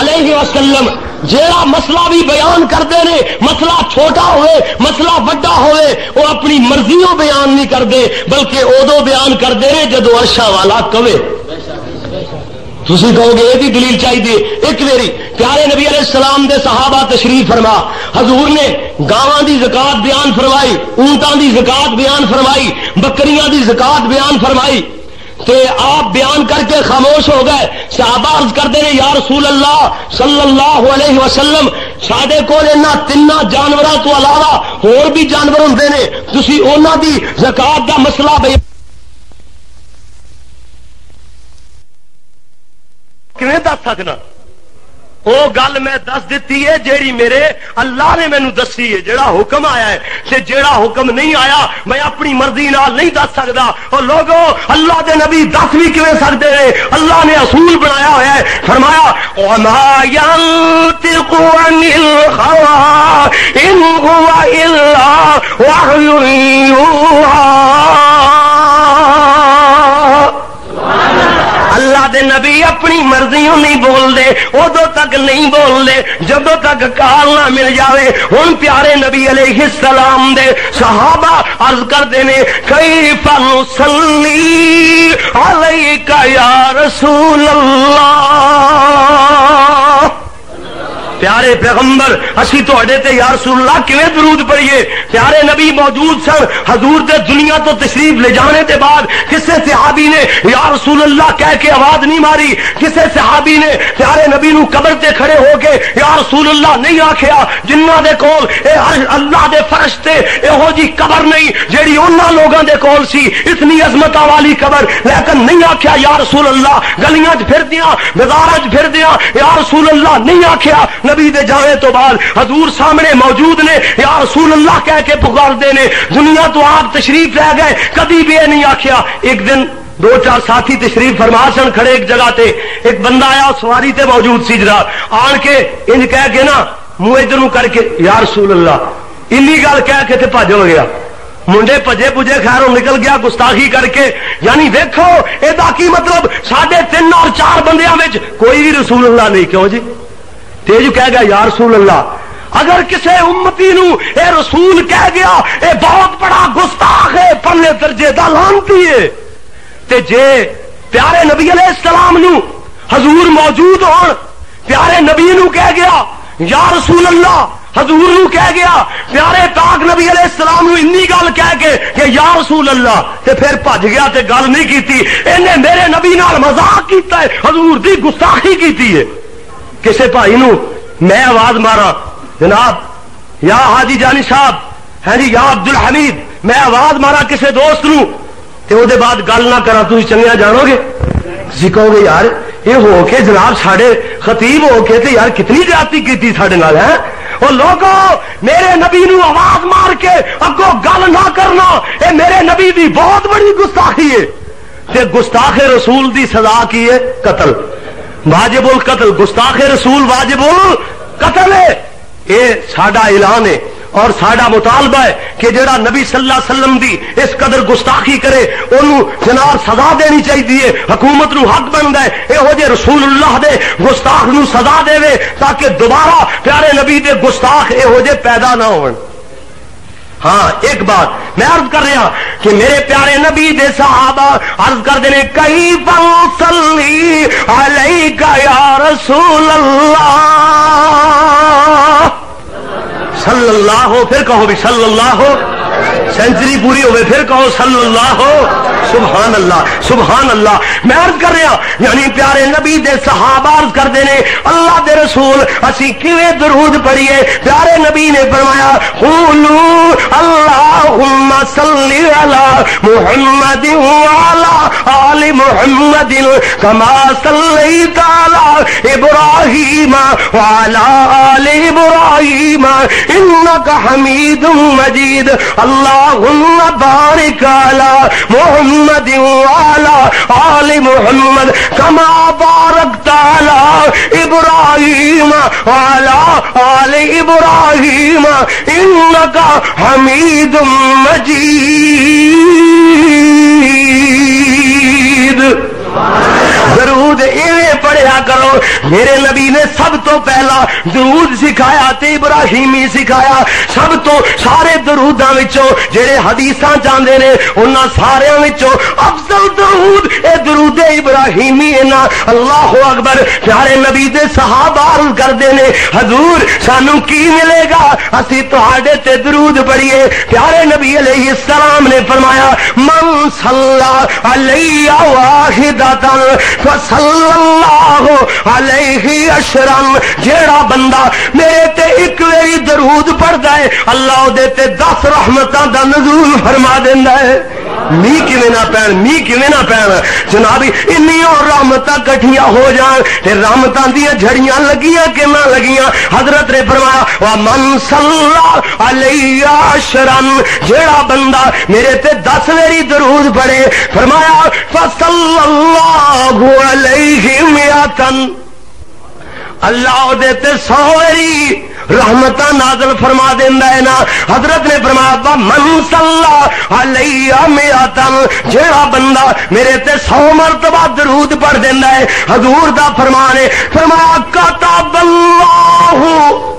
علیہ وسلم، جیڑا مسئلہ بھی بیان کرتے ہیں مسئلہ چھوٹا ہوئے، مسئلہ وڈا ہوئے، وہ اپنی مرضیوں بیان نہیں کرتے بلکہ ادو بیان کرتے ہیں جدو ارشا والا کبے تھی کہو گے یہ دلیل چاہیے، ایک میری، پیارے نبی علیہ السلام دے صحابہ تشریف فرما، حضور نے گاواں دی زکات بیان فرمائی، اونٹاں دی زکات بیان فرمائی، بکریاں دی زکات بیان فرمائی، تے آپ بیان کر کے خاموش ہو گئے، صحابہ عرض کرتے ہیں یا رسول اللہ صلی اللہ علیہ وسلم سڈے کول تین جانوروں تو علاوہ اور بھی جانور ہوں نے تھی انہوں دی زکات دا مسئلہ بھائی بیان دس سکنا؟ وہ گل میں دس دیتی ہے، جیڑی میرے اللہ نے مینو دسی ہے، جیڑا حکم آیا ہے۔ سے جیڑا حکم نہیں آیا، میں اپنی مرضی نال نہیں دس سکتا اور لوگوں اللہ دے نبی دس بھی کیوں سکتے ہیں؟ اللہ نے اصول بنایا ہوا ہے۔ فرمایا، وما ينطق عن الخوا ان هو الا وحی اللہ دے نبی اپنی مرضیوں نہیں بول دے ادو تک نہیں بول دے جدو تک کال نہ مل جاوے ہوں پیارے نبی علیہ السلام دے صحابہ عرض کر نے کئی فن سلی علیہ یا رسول اللہ؟ پیارے پیغمبر، اسی تے یا رسول اللہ کیویں درود پڑھیے پیارے نبی موجود سن، حضور دے دنیا تو تشریف لے جانے دے بعد کسے صحابی نے یا رسول اللہ کہہ کے آواز نہیں ماری؟ کسے صحابی نے پیارے نبی نو قبر تے کھڑے ہو کے یا رسول اللہ نہیں آکھیا؟ جنہ دے کول اے اللہ دے فرشتے اے ہو جی قبر نہیں جیڑی انہاں لوگاں دے کول سی، اتنی عظمت والی قبر، لیکن نہیں آکھیا یا رسول اللہ گلیاں وچ پھر دیاں بازاراں وچ پھر دیاں یا رسول اللہ نہیں آکھیا؟ نبی دے جانے تو بعد حضور سامنے موجود نے، یا رسول اللہ کہہ کے پکار دے نے، دنیا تو آپ تشریف رہ گئے کدی بھی یہ نہیں آخیا ایک دن دو چار ساتھی تشریف فرما سن کھڑے ایک جگہ تے، ایک بندہ آیا سواری تے موجود سی جرا آن کے انج کہہ کے نا، منہ ادھر کر کے، یا رسول اللہ انی گل کہہ کے تے بھج ہو گیا۔ منڈے پجے پجے خیر نکل گیا گستاخی کر کے۔ یعنی دیکھو یہ مطلب؟ ساڈے تین اور چار بندیاں کوئی بھی رسول اللہ نہیں، کیوں جی؟ تیج کہہ گیا، یا رسول اللہ، اگر کسی امتی نو اے رسول کہہ گیا، اے بہت بڑا گستاخ ہے پلے درجے دا لانتی ہے، تے جے پیارے نبی علیہ السلام نو حضور موجود ہون، پیارے نبی نو کہہ گیا، یا رسول اللہ، حضور نو کہہ گیا، پیارے پاک نبی علیہ السلام نو انی گل کہہ کے کہ یا رسول اللہ، تے پھر بھج گیا تے گل نہیں کیتی انہیں میرے نبی نال مذاق کیتا ہے، حضور دی گستاخی کیتی ہے۔ کسی بھائی نو میں آواز مارا، جناب، یا حاجی جانی صاحب ہے جی یا عبد الحمید میں آواز مارا کسی دوست نو، تے وہ بعد گل نہ کرا تھی چنگیا جانو گے؟ جی تھی گے، یار، یہ ہو کے جناب ساڈے خطیب ہو کے تے یار کتنی جاتی کی سڈے نال ہاں؟ ہے وہ لوگو، میرے نبی نو آواز مار کے اگو گل نہ کرنا، اے میرے نبی دی بہت بڑی گستاخی ہے۔ تے گستاخ رسول دی سزا کی ہے؟ قتل۔ واجب القتل، گستاخ رسول واجب القتل ہے۔ یہ ساڈا اعلان ہے اور ساڈا مطالبہ ہے کہ جڑا نبی صلی اللہ علیہ وسلم دی اس قدر گستاخی کرے انہوں جناب سزا دینی چاہیے حکومت نو حق بنتا ہے، یہو جے رسول اللہ دے گستاخ نو سزا دے وے تاکہ دوبارہ پیارے نبی دے گستاخ یہو جے پیدا نہ ہون۔ ہاں ایک بات میں عرض کر رہا کہ میرے پیارے نبی دے صحابہ عرض کر دینے کئی فنسلی علیکہ یا رسول اللہ۔ صلی اللہ ہو، پھر کہو بھی صلی اللہ ہو۔ سینچری پوری ہوئے، پھر کہو صلی اللہ ہو سبحان اللہ سبحان اللہ میں عرض کر رہا یعنی پیارے نبی دے صحابہ عرض کر دینے اللہ دے رسول، اسی کیویں درود پڑھیے؟ پیارے نبی نے فرمایا، قولو اللہم صلی علی محمد وعلا آل محمد کما صلیت علی ابراہیم وعلا آل ابراہیم، انکا حمید مجید۔ اللہم بارک علی محمد محمد والا آل محمد کما بارک تالا ابراہیم والا آل ابراہیم ان کا حمید مجید. درود ایویں پڑھیا کرو۔ میرے نبی نے سب تو پہلا درود سکھایا تے ابراہیمی سکھایا۔ سب تو سارے دروداں وچوں جڑے حدیثاں چاندے نے، انہاں سارے وچوں افضل درود، اے درود ابراہیمی ہے نا اللہ اکبر، پیارے نبی دے صحابہ عرض کردے نے، حضور سانو کی ملے گا؟ اسی تہاڈے تے درود پڑھیے۔ پیارے نبی علیہ السلام نے فرمایا، من صلی علیہ واحدۃ صلی اللہ علیہ اشرم جیڑا بندہ میرے تے ایک ویری درود پڑھدا ہے، اللہ دے تے دس رحمتاں دا نزول فرما دیندا ہے۔ می کیویں نہ پین می کیویں نہ پین جناب انی اور رحمتاں کٹھیاں ہو جان۔ تے رحمتاں دی جھڑیاں لگیاں کہ نہ لگیاں۔ حضرت نے فرمایا وا من صلی علیہ اشرم جیڑا بندہ میرے تے دس ویری درود پڑھے، فرمایا فصلی اللہ علیہ میاتن اللہ دیتے سوری رحمت نازل فرما دینا ہے نا۔ حضرت نے فرمایا من صلی علیہ میاتن جیڑا بندہ میرے تے سو مرتبہ درود پڑھ دینا ہے، حضور دا فرمانے فرمایا کتاب اللہ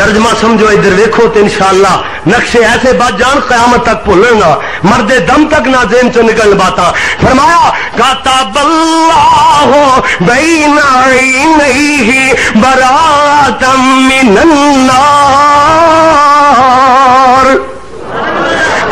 ترجمہ سمجھو، ادھر ویکھو تو انشاءاللہ نقشے ایسے بات جان قیامت تک بھولیں گا۔ مرد دم تک نہ ذہن چ نکل باتا۔ فرمایا کاتب اللہ بین عینیہ براتم من النار۔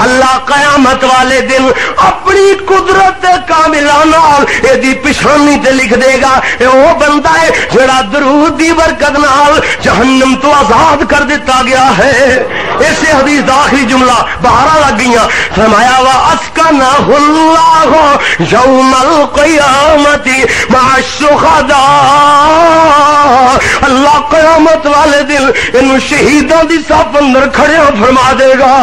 اللہ قیامت والے دن اپنی قدرت کاملانہ نال پشانی تے لکھ دے گا۔ اے وہ بندہ ہے جڑا درود دی برکت نال جہنم تو آزاد کر دیتا گیا ہے۔ ایسے حدیث دا آخری جملہ بہارا لگ گئیاں۔ فرمایا وا اسکنا اللہ یوم القیامت مع الشہداء اللہ قیامت والے دن انہوں شہیدوں دی صف اندر کھڑے فرما دے گا۔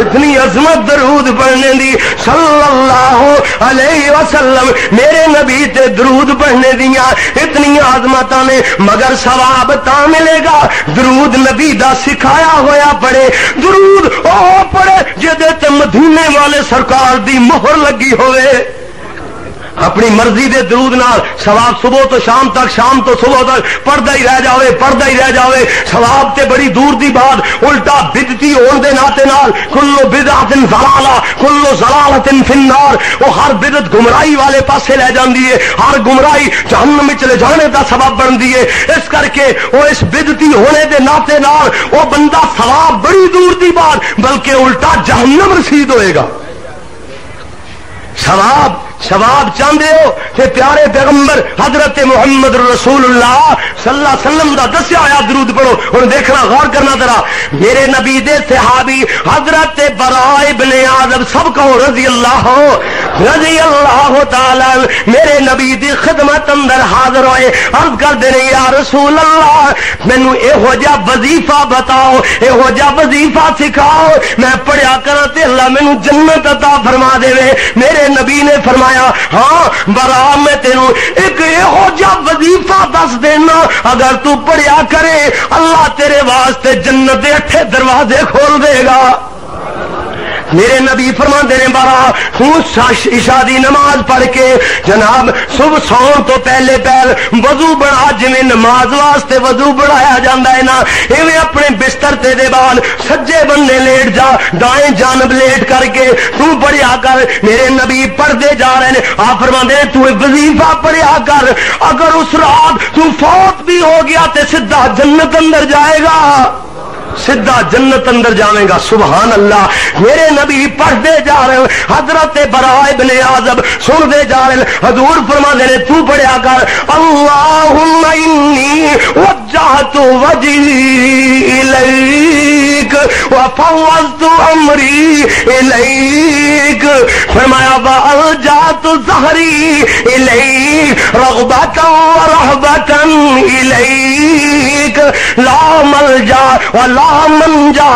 اتنی عظمت درود پڑھنے دی صلی اللہ علیہ وسلم، میرے نبی تے درود پڑھنے دیا اتنی عظمت نے، مگر ثواب تا ملے گا۔ درود نبی دا سکھایا ہویا پڑھے درود او پڑھے جہد مدینے والے سرکار دی مہر لگی ہوئے۔ اپنی مرضی دے درود نال سواب صبح تو شام تک، شام تو صبح تک پڑھتا ہی رہ جاوے پڑھتا ہی رہ جاوے۔ سواب تے بڑی دور دی بات، الٹا بدتی ہون دے ناتے نال، کلو بدعت زلالہ کلو زلالت فنار وہ ہر بدت گمراہی والے پاسے لے جاندی ہے، ہر گمراہی جہنم میں چلے جانے دا سبب بن دی ہے۔ اس کر کے وہ اس بدتی ہونے دے ناتے نال وہ بندہ سواب بڑی دور دی بات، بلکہ الٹا جہنم رسید ہوئے گا۔ سواب ثواب چاہتے ہو کہ پیارے پیغمبر حضرت محمد رسول اللہ صلی اللہ علیہ وسلم دا دسیا آیا درود پڑھو ہوں دیکھنا غور کرنا ذرا۔ میرے نبی دے صحابی حضرت برائے ابن آدم سب کو رضی اللہ ہو، رضی اللہ تعالی میرے نبی دی خدمت اندر حاضر ہوئے۔ عرض کر دے یا رسول اللہ مینو یہو جا وظیفہ بتاؤ یہو جا وظیفہ سکھاؤ۔ میں پڑھیا کرا تے اللہ مینو جنت عطا فرما دے میرے نبی نے فرمایا فرمایا ہاں برا میں تینوں ایک یہو جا وظیفہ دس دینا۔ اگر تو پڑھیا کرے، اللہ تیرے واسطے جنت دے اٹھے دروازے کھول دے گا۔ میرے نبی فرما دے بارا ہوں عشا دی نماز پڑھ کے، جناب، صبح سون تو پہلے پہل وضو بنا جی نماز واسطے وضو بنایا جاتا ہے نا، ایویں اپنے بستر تے دے بعد سجے بننے لیٹ جا، دائیں جانب لیٹ کر کے، تو پڑھیا کر، میرے نبی پڑھتے جا رہے ہیں آپ فرما دے تو وظیفہ پڑھیا کر، اگر اس رات تو فوت بھی ہو گیا تے سیدھا جنت اندر جائے گا۔ سیدھا جنت اندر جاویں گا، سبحان اللہ۔ میرے نبی پڑھتے جا رہے حضرت برائے ابن آزب سن دے جا رہے حضور فرما دے تو پڑھیا کر، اللہم انی وجہت وجہی الیک وفوضت امری الیک۔ فرمایا والجات ظہری الیک۔ رغبتا ورحبتا الیک لا مل جا لا من جا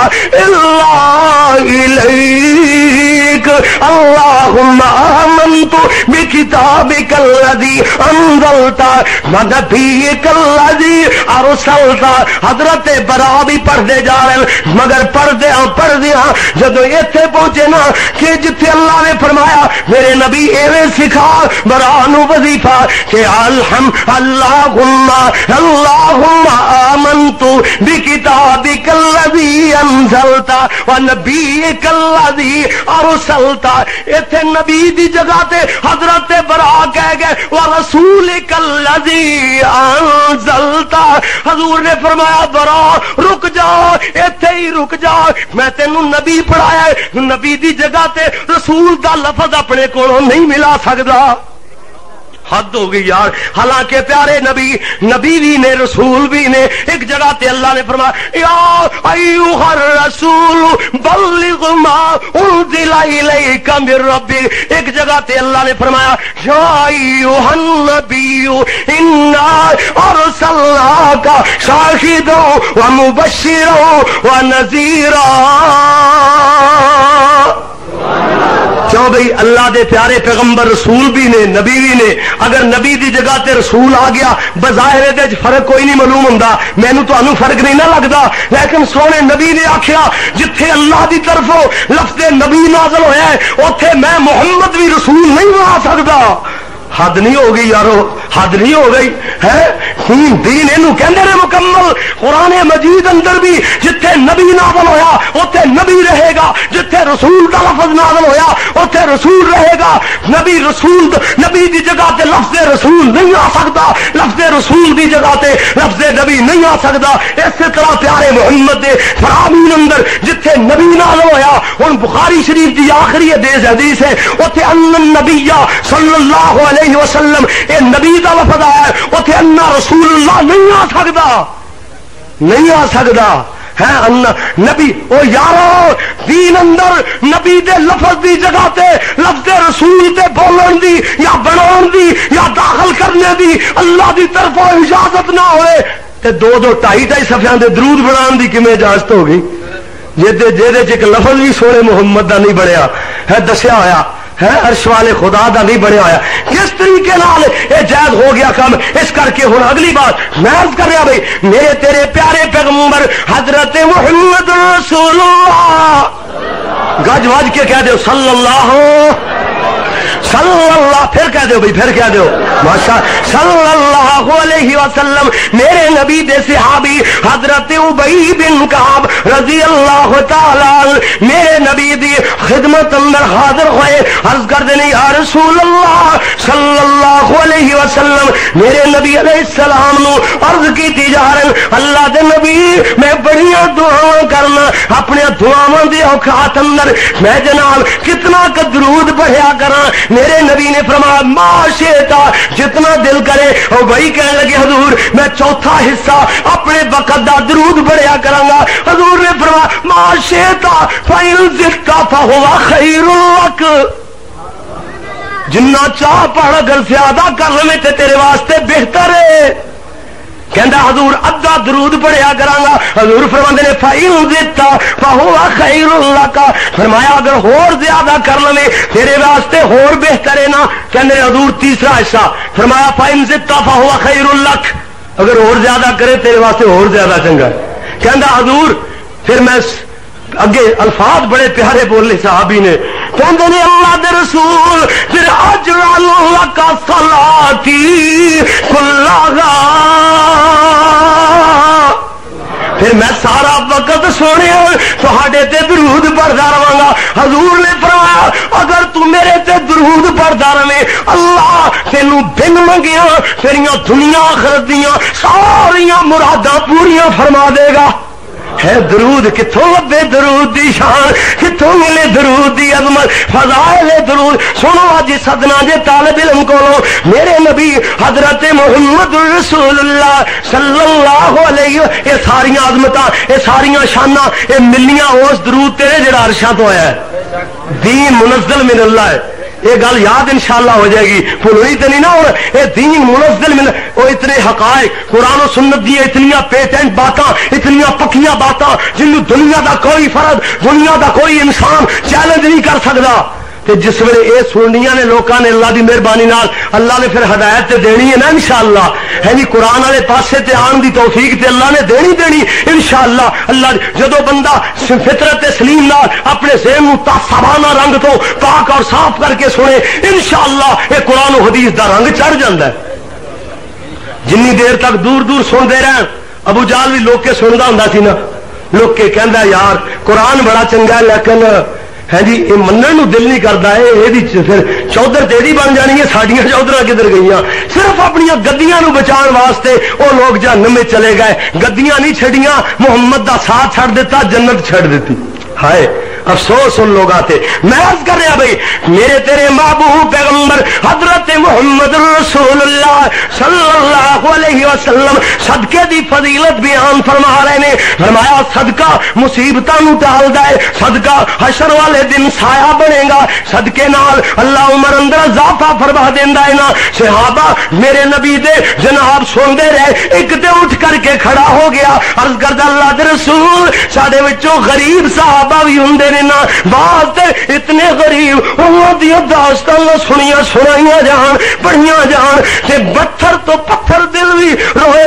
اللہ آمنت بکتابک الذی انزلتا ونبیک الذی ارسلتا حضرت برا بھی پڑھتے جا رہے ہیں مگر پڑھدے ہاں پڑھدے ہاں جدو ایتھے پہنچے نا، کہ جتھے اللہ نے فرمایا، میرے نبی ایویں سکھا، برا نو وظیفہ کہ الحم اللہم اللہم آمنت بکتابک الذی انزلتا ونبیک الذی ارسلتا۔ ایتھے نبی دی جگہ تے حضرت برا کہہ گئے ورسولک الذی انزلتا۔ حضور نے فرمایا، برا، رک جا، ایتھے ہی رک جا۔ میں تینوں نبی پڑھایا نبی دی جگہ تے رسول دا لفظ اپنے کو نہیں ملا سکتا حد ہو گئی یار۔ حالانکہ پیارے نبی نبی بھی نے، رسول بھی نے ایک جگہ تے اللہ نے فرمایا، یا ایوہ الرسول بلغ ما انزل الیک من ربی ایک جگہ تے اللہ نے فرمایا، یا ایوہ النبی، انا ارسلناک شاہدا ومبشرا ونذیرا کیوں بھئی اللہ دے پیارے پیغمبر رسول بھی نے، نبی بھی نے، اگر نبی دی جگہ تے رسول آ گیا، بظاہر دے فرق کوئی نہیں معلوم ہوں مینو تو فرق نہیں نہ لگتا لیکن سونے نبی نے آخیا جتھے اللہ دی طرف لفظ نبی نازل ہویا ہے اتے میں محمد بھی رسول نہیں بنا سکتا حد نہیں ہو گئی یارو حد نہیں ہو گئی، ہے؟ خون دین یہ کہندے نے مکمل۔ قرآن مجید اندر بھی جتھے نبی نازل ہویا اتنے نبی رہے گا۔ جتھے رسول کا لفظ نازل ہویا اتنے رسول رہے گا۔ نبی رسول نبی دی جگہ تے لفظ رسول نہیں آ سکتا۔ لفظ رسول دی جگہ تے لفظ نبی نہیں آ سکتا۔ اسی طرح پیارے محمد دے فرامین اندر جتھے نبی نازل ہویا، ہن بخاری شریف دی آخری حدیث ہے اتنے ان نبی صلی اللہ علیہ وسلم، اے نبی کا لفظ آیا اتنے انا رسول اللہ نہیں آ سکتا نہیں آ سکتا ہے انا نبی، او یارو، دین اندر نبی دے لفظ دی جگہ تے، لفظ رسول تے بولن دی، یا بناؤن دی، یا داخل کرنے دی، اللہ دی طرف اجازت نہ ہوئے۔ تے دو دو ٹائی ٹائی سفیاں دے درود بنان دی کمیں اجازت ہوگی جے دے جے دے ایک لفظ بھی سونے محمد دا نہیں بڑھیا ہے دسیا ہویا۔ ہے، عرش والے خدا دا نہیں بڑھیا ہوا کس طریقے نال یہ جائز ہو گیا کم اس کر کے ہوں اگلی بات میں کر رہا بھائی، میرے تیرے پیارے پیغمبر حضرت محمد رسول اللہ۔ گج وج کے کہہ دو، صلی اللہ صلی اللہ پھر کہہ دیو بھائی، پھر کہہ دیو۔ ماشاء صلی اللہ علیہ وسلم، میرے نبی دے صحابی، حضرت ابئی بن کعب رضی اللہ تعالی میرے نبی دی خدمت اندر حاضر ہوئے۔ عرض کر دینی یا رسول اللہ صلی اللہ علیہ وسلم وسلم میرے نبی علیہ السلام نو عرض کی تجارن اللہ دے نبی، میں بڑیاں دعاواں کرنا اپنے دعاواں دے اوقات اندر میں جناب کتنا درود پڑھیا کراں، میرے نبی نے فرمایا معاشیتا جتنا دل کرے اور وہی کہنے لگے، حضور، میں چوتھا حصہ اپنے وقت دا درود بڑھیا کروں گا۔ حضور نے فرمایا معاشیتا فائل زکا فہوا خیر الوقت جنہ چاہ پڑھ اگر زیادہ کر لیں تے تیرے واسطے بہتر ہے۔ کہندا حضور ادھا درود پڑھیا کراں حضور فرماندے نے فائل دیتا فہو خیر اللہ کا فرمایا اگر ہور زیادہ کر لے تیرے واسطے ہور بہتر ہے نا۔ کہندے حضور تیسرا حصہ۔ فرمایا فائل دیتا فہو خیر اللہ اگر اور زیادہ کرے تیرے واسطے اور زیادہ چنگا ہے۔ کہندا حضور، پھر میں اگے الفاظ بڑے پیارے بولے صحابی نے۔ کہتے ہیں اللہ دے رسول، پھر اجر اللہ کا صلاتی کلا پھر میں سارا وقت سونے تھوڑے تے درود پڑھتا رہا گا۔ حضور نے فرمایا، اگر تو میرے تے درود پڑھتا رہے، اللہ تینوں دن منگیا تیریاں دنیا خردیاں ساریا مراداں پوریا فرما دے گا۔ ہے درود کتوں لبے درود دی شان؟ کتوں ملے درود دی عظمت؟ فضائل درود۔ سنو اج سدنا جے طالب علم کو میرے نبی حضرت محمد رسول اللہ صلی اللہ علیہ، یہ ساری عظمتاں، یہ ساری شاناں، یہ ملیاں، اس درود تیرے جڑا عرشاں تو آیا ہے۔ دین منزل من اللہ ہے۔ یہ گل یاد انشاءاللہ ہو جائے گی۔ بھولنی تو نہیں نا یہ دین منزل من وہ اتنے حقائق، قرآن و سنت دیا اتنی پیٹنٹ باتاں اتنی پکیاں باتاں جن دنیا دا کوئی فرد، دنیا دا کوئی انسان چیلنج نہیں کر سکتا۔ تے جس ویلے یہ سننیا نے لوگوں نے اللہ دی مہربانی نال اللہ نے پھر ہدایت تے دینی ہے نا انشاءاللہ۔ ہے جی قرآن والے پاسے تے آن دی توفیق تے اللہ نے دینی دینی، انشاءاللہ۔ اللہ جدو بندہ فطرت سلیم نال اپنے ذہن سبانہ رنگ تو پاک اور صاف کر کے سنے، انشاءاللہ یہ قرآن و حدیث دا رنگ چڑھ جاندہ ہے۔ جنی دیر تک دور دور سنتے رہن، ابو جال بھی لوگ کے سنتا ہوں سی نا۔ لوگ کے کہہ یار، قرآن بڑا چنگا ہے، لیکن ہے جی یہ منن دل نہیں کرتا ہے یہ پھر چودھر تیری بن جانی ہے سڈیا چودھر کدھر گئی صرف اپنی گدیاں نو بچان واسطے وہ لوگ جہنم میں چلے گئے، گدیاں نہیں چھڑیاں محمد دا ساتھ چھڑ دیتا، جنت چھڑ دیتی۔ ہائے! افسوس ان لوگ آتے۔ میں عرض کر رہا بھائی، میرے تیرے محبوب پیغمبر حضرت محمد رسول اللہ صلی اللہ علیہ وسلم صدقے دی فضیلت بیان فرما رہے نے۔ فرمایا، صدقہ مصیبتاں نو ٹال دے، صدقہ حشر والے دن سایہ بنے گا۔ صدقے نال اللہ عمر اندر اضافہ فرما دیندا ہے نا۔ صحابہ میرے نبی دے جناب سن دے رہے، ایک تے اٹھ کر کے کھڑا ہو گیا۔ عرض کردا اللہ دے رسول، ساڈے وچوں غریب صحابہ بھی ہوندے میرے نا بعد اتنے غریب، انہوں دیا داستان سنیا سنائیاں جان، پڑھیاں جان، تے پتھر تو پتھر دل بھی روئے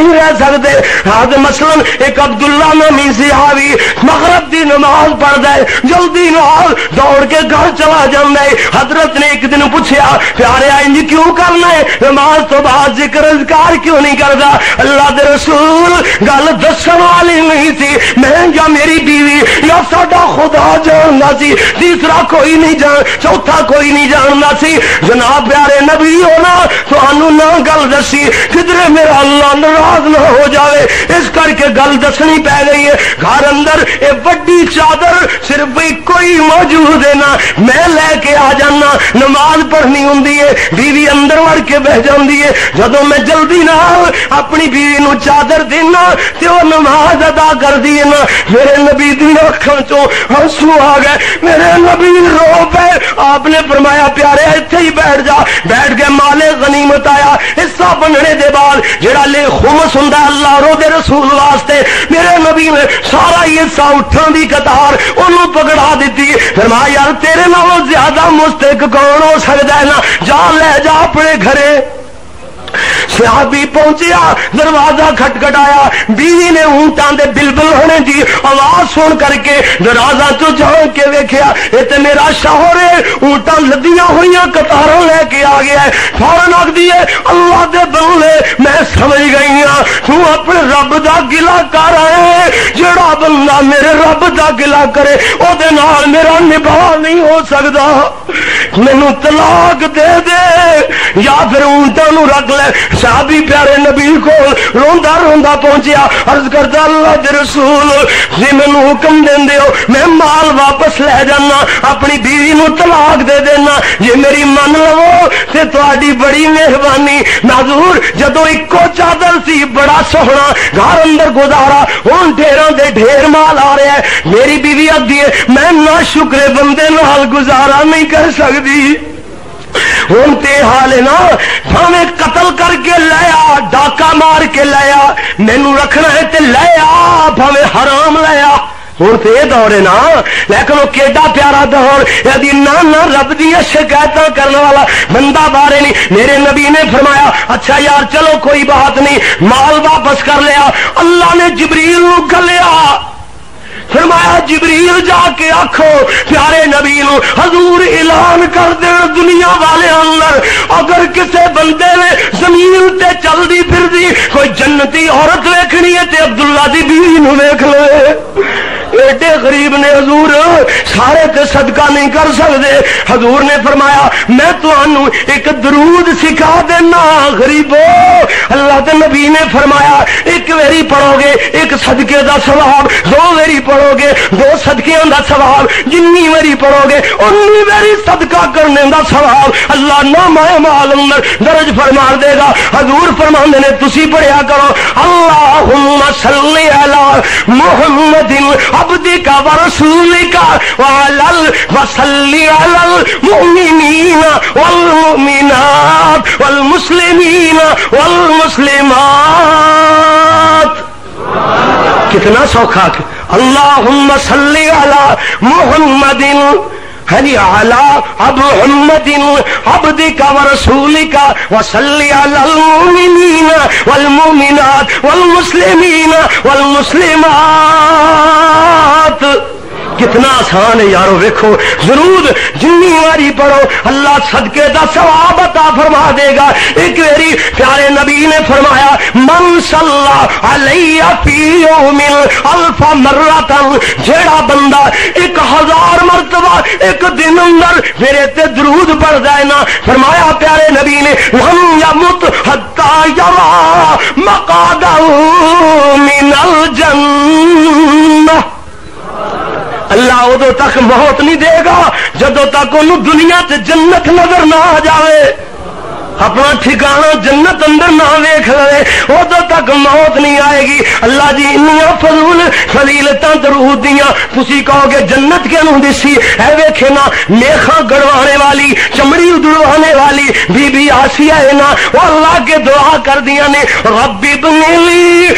نہیں رہ سکتے۔ آج مثلا ایک عبداللہ نامی صحابی مغرب دی نماز پڑھ دے جلدی نال دوڑ کے گھر چلا جاندے حضرت نے ایک دن پوچھا، پیارے انج جی کیوں کرنا ہے؟ نماز تو بعد ذکر اذکار کیوں نہیں کردا اللہ دے رسول، گل دسن والی نہیں تھی۔ میں یا میری بیوی یا ساڈا خدا جاننا سی۔ تیسرا کوئی نہیں جان، چوتھا کوئی نہیں جاننا سی۔ جناب پیارے نبی ہونا تو نہ گل دسی۔ کدھر میرا اللہ ناراض نہ ہو جاوے، اس کر کے گل دسنی پی گئی ہے۔ گھر اندر اے وڈی چادر صرف کوئی موجود ہے نا۔ میں لے کے آ جانا، نماز پڑھنی ہوں بیوی اندر وڑ کے بہ جاندی ہے۔ جدو میں جلدی نہ اپنی بیوی نو چادر دینا تو وہ نماز ادا کر دیے نا۔ میرے نبی دی اکھاں چوں ہنسو آ گئے۔ میرے نبی رو پہ آپ نے فرمایا، پیارے اتنے ہی بیٹھ جا۔ بیٹھ کے مالے غنیمت آیا، حصہ بننے دے بعد جڑا لے خمس ہوں اللہ رو دے رسول واسطے۔ میرے نبی نے سارا ہی حصہ اٹھن کی قطار انہوں پکڑا دیتی فرمایا، یار تیرے نالوں زیادہ مستق کون ہو سکتا ہے نا؟ جا لے جا اپنے گھرے۔ صحابی پہنچیا، دروازہ کھٹکھٹایا بیوی نے اونٹاں دے بلبل ہونے دی آواز سن کر کے دروازہ تو جان کے ویکھیا اے تے میرا شوہر ہے، اونٹاں لدیاں ہوئیاں قطاراں لے کے آ گیا ہے۔ فورن آکھ دیے اللہ دے بندے، میں سمجھ گئی ہاں تو اپنے رب دا گلا کر آئے جڑا بندہ میرے رب دا گلا کرے او دے نال میرا نباہ نہیں ہو سکدا۔ مینوں طلاق دے دے، یا پھر اونٹاں نو رکھ لے صحابی پیارے نبی کو روندا روندا پہنچیا۔ عرض کرتا اللہ دے رسول جی مینوں حکم دیندے ہو، میں مال واپس لے جانا، اپنی بیوی نو طلاق دے دینا۔ جی میری من لو تے تہاڈی بڑی مہربانی۔ ناظور جدو اکو چادر سی، بڑا سوہنا گھر اندر گزارا، ہن ڈھیراں دے ڈھیر مال آ رہا ہے میری بیوی آدھی ہے، میں نہ شکرے بندے نال گزارا نہیں کر سکتی۔ ہوں تے حال نا بھاوے قتل کر کے لیا ڈاکا مار کے لیا مینو رکھنا ہے تے لیا بھاوے حرام لیا ہوں تو یہ دور ہے نا لیکن وہ کیڈا پیارا دور یہ نہ رب دیا شکایت کرنے والا بندہ بارے نہیں میرے نبی نے فرمایا اچھا یار، چلو کوئی بات نہیں، مال واپس کر لیا اللہ نے جبریل گلیا فرمایا، جبریل جا کے آخو پیارے نبی نو حضور اعلان کر دین دنیا والے اندر، اگر کسے بندے نے زمین تے چل دی پھر دی کوئی جنتی عورت ویکھنی ہے تے عبداللہ دی بیوی نو ویکھ لے۔ ایڈے غریب نے حضور، سارے تے صدقہ نہیں کر سکتے حضور نے فرمایا، میں تمہوں ایک درود سکھا دینا، غریبو۔ اللہ کے نبی نے فرمایا، ایک ویری پڑھو گے، ایک صدقے دا ثواب، دو ویری پڑھو گے، دو صدقے دا ثواب، جنی ویری پڑھو گے انی ویری صدقہ کرنے دا ثواب۔ اللہ نہ مائے معلوم درج فرما دے گا۔ حضور فرما نے، تسی پڑھیا کرو، اللہم صلی علی محمد عبدك ورسولك وعلى وصل على المؤمنين والمؤمنات والمسلمين والمسلمات۔ کتنا سوکھا اللہ صلی علی محمد ہری آلہ اب محمد عبدك ورسولك وصلي على المؤمنين والمؤمنات والمسلمين والمسلمات کتنا آسان ہے یارو، ویکھو، ضرور جنی واری پڑھو، اللہ صدقے دا ثواب عطا فرما دے گا۔ ایک ویری پیارے نبی نے فرمایا، من صلی علیہ فی یوم الف مرتا جیڑا بندہ ایک ہزار مرتبہ ایک دن اندر میرے تے درود پڑھ جائے نا، فرمایا پیارے نبی نے، لم یمت حتی یرا مقادہ من الجنہ. اللہ ادو تک موت نہیں دے گا، جدو تک انہوں دنیا تے جنت نظر نہ آ جائے اپنا ٹھکانا جنت اندر نہ ویخ لے ادو تک موت نہیں آئے گی۔ اللہ جی انیا فضول فضیلت درود دیا تھی کہو گے جنت کے نو دسی؟ ہے ویکھے نا میخا گڑوانے والی، چمڑی اڑوانے والی، بی بی آسیا ہے نا، وہ اللہ کے دعا کر دیا نے ربی بنیلی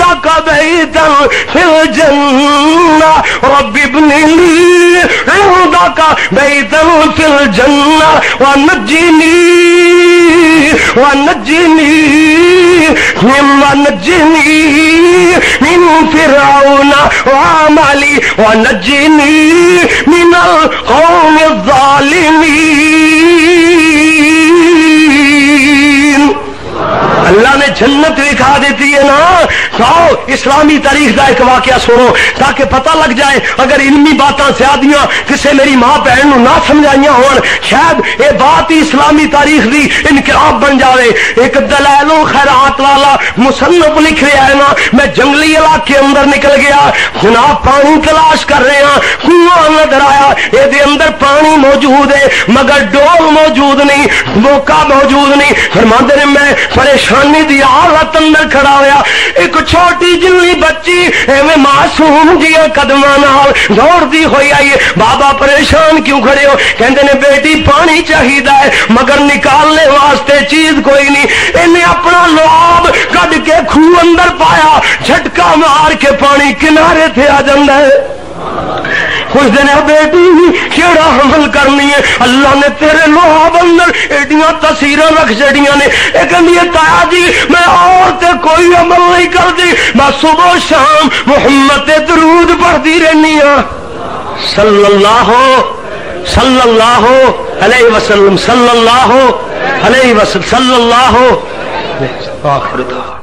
دا کا بیتن فی الجنہ۔ ربی بنیلی دا کا بیتن فی الجنہ۔ ونجینی ونجني ونجني من فرعون وعملي ونجني من القوم الظالمين. اللہ نے جنت دکھا دیتی ہے نا۔ سو اسلامی تاریخ کا ایک واقعہ سنو، تاکہ پتہ لگ جائے، اگر علمی باتاں زیادیاں کسے میری ماں بہن نو نہ سمجھائیاں ہون، شاید اے بات ہی اسلامی تاریخ دی انقلاب بن جاوے۔ ایک دلائل و خیرات والا مصنف لکھ رہا ہے نا، میں جنگلی علاقے اندر نکل گیا جناب پانی تلاش کر رہے ہیں، کنواں نظر آیا اے دے اندر پانی موجود ہے، مگر ڈول موجود نہیں، موقع موجود نہیں۔ فرماندے نے، میں پریشان پریشانی دی حالت اندر کھڑا ہویا ایک چھوٹی جلی بچی ایویں معصوم جی قدم دوڑ دی ہوئی آئی بابا پریشان کیوں کھڑے ہو کہندے نے بیٹی پانی چاہیے مگر نکالنے واسطے چیز کوئی نہیں انہیں اپنا لواب کڈ کے خو اندر پایا جھٹکا مار کے پانی کنارے تھے آ جاندہ ہے کچھ دن بیٹی کیڑا حمل کرنی ہے۔ اللہ نے تیرے لوہا بندر ایڈیاں تصویر رکھ چڑیاں نے۔ یہ ایک تایا جی میں اور تے کوئی عمل نہیں کرتی۔ میں صبح شام محمد درود پڑھتی رہنی ہوں صلی اللہ صلی اللہ علیہ وسلم صلی اللہ علیہ وسلم صلی اللہ آخر دعا۔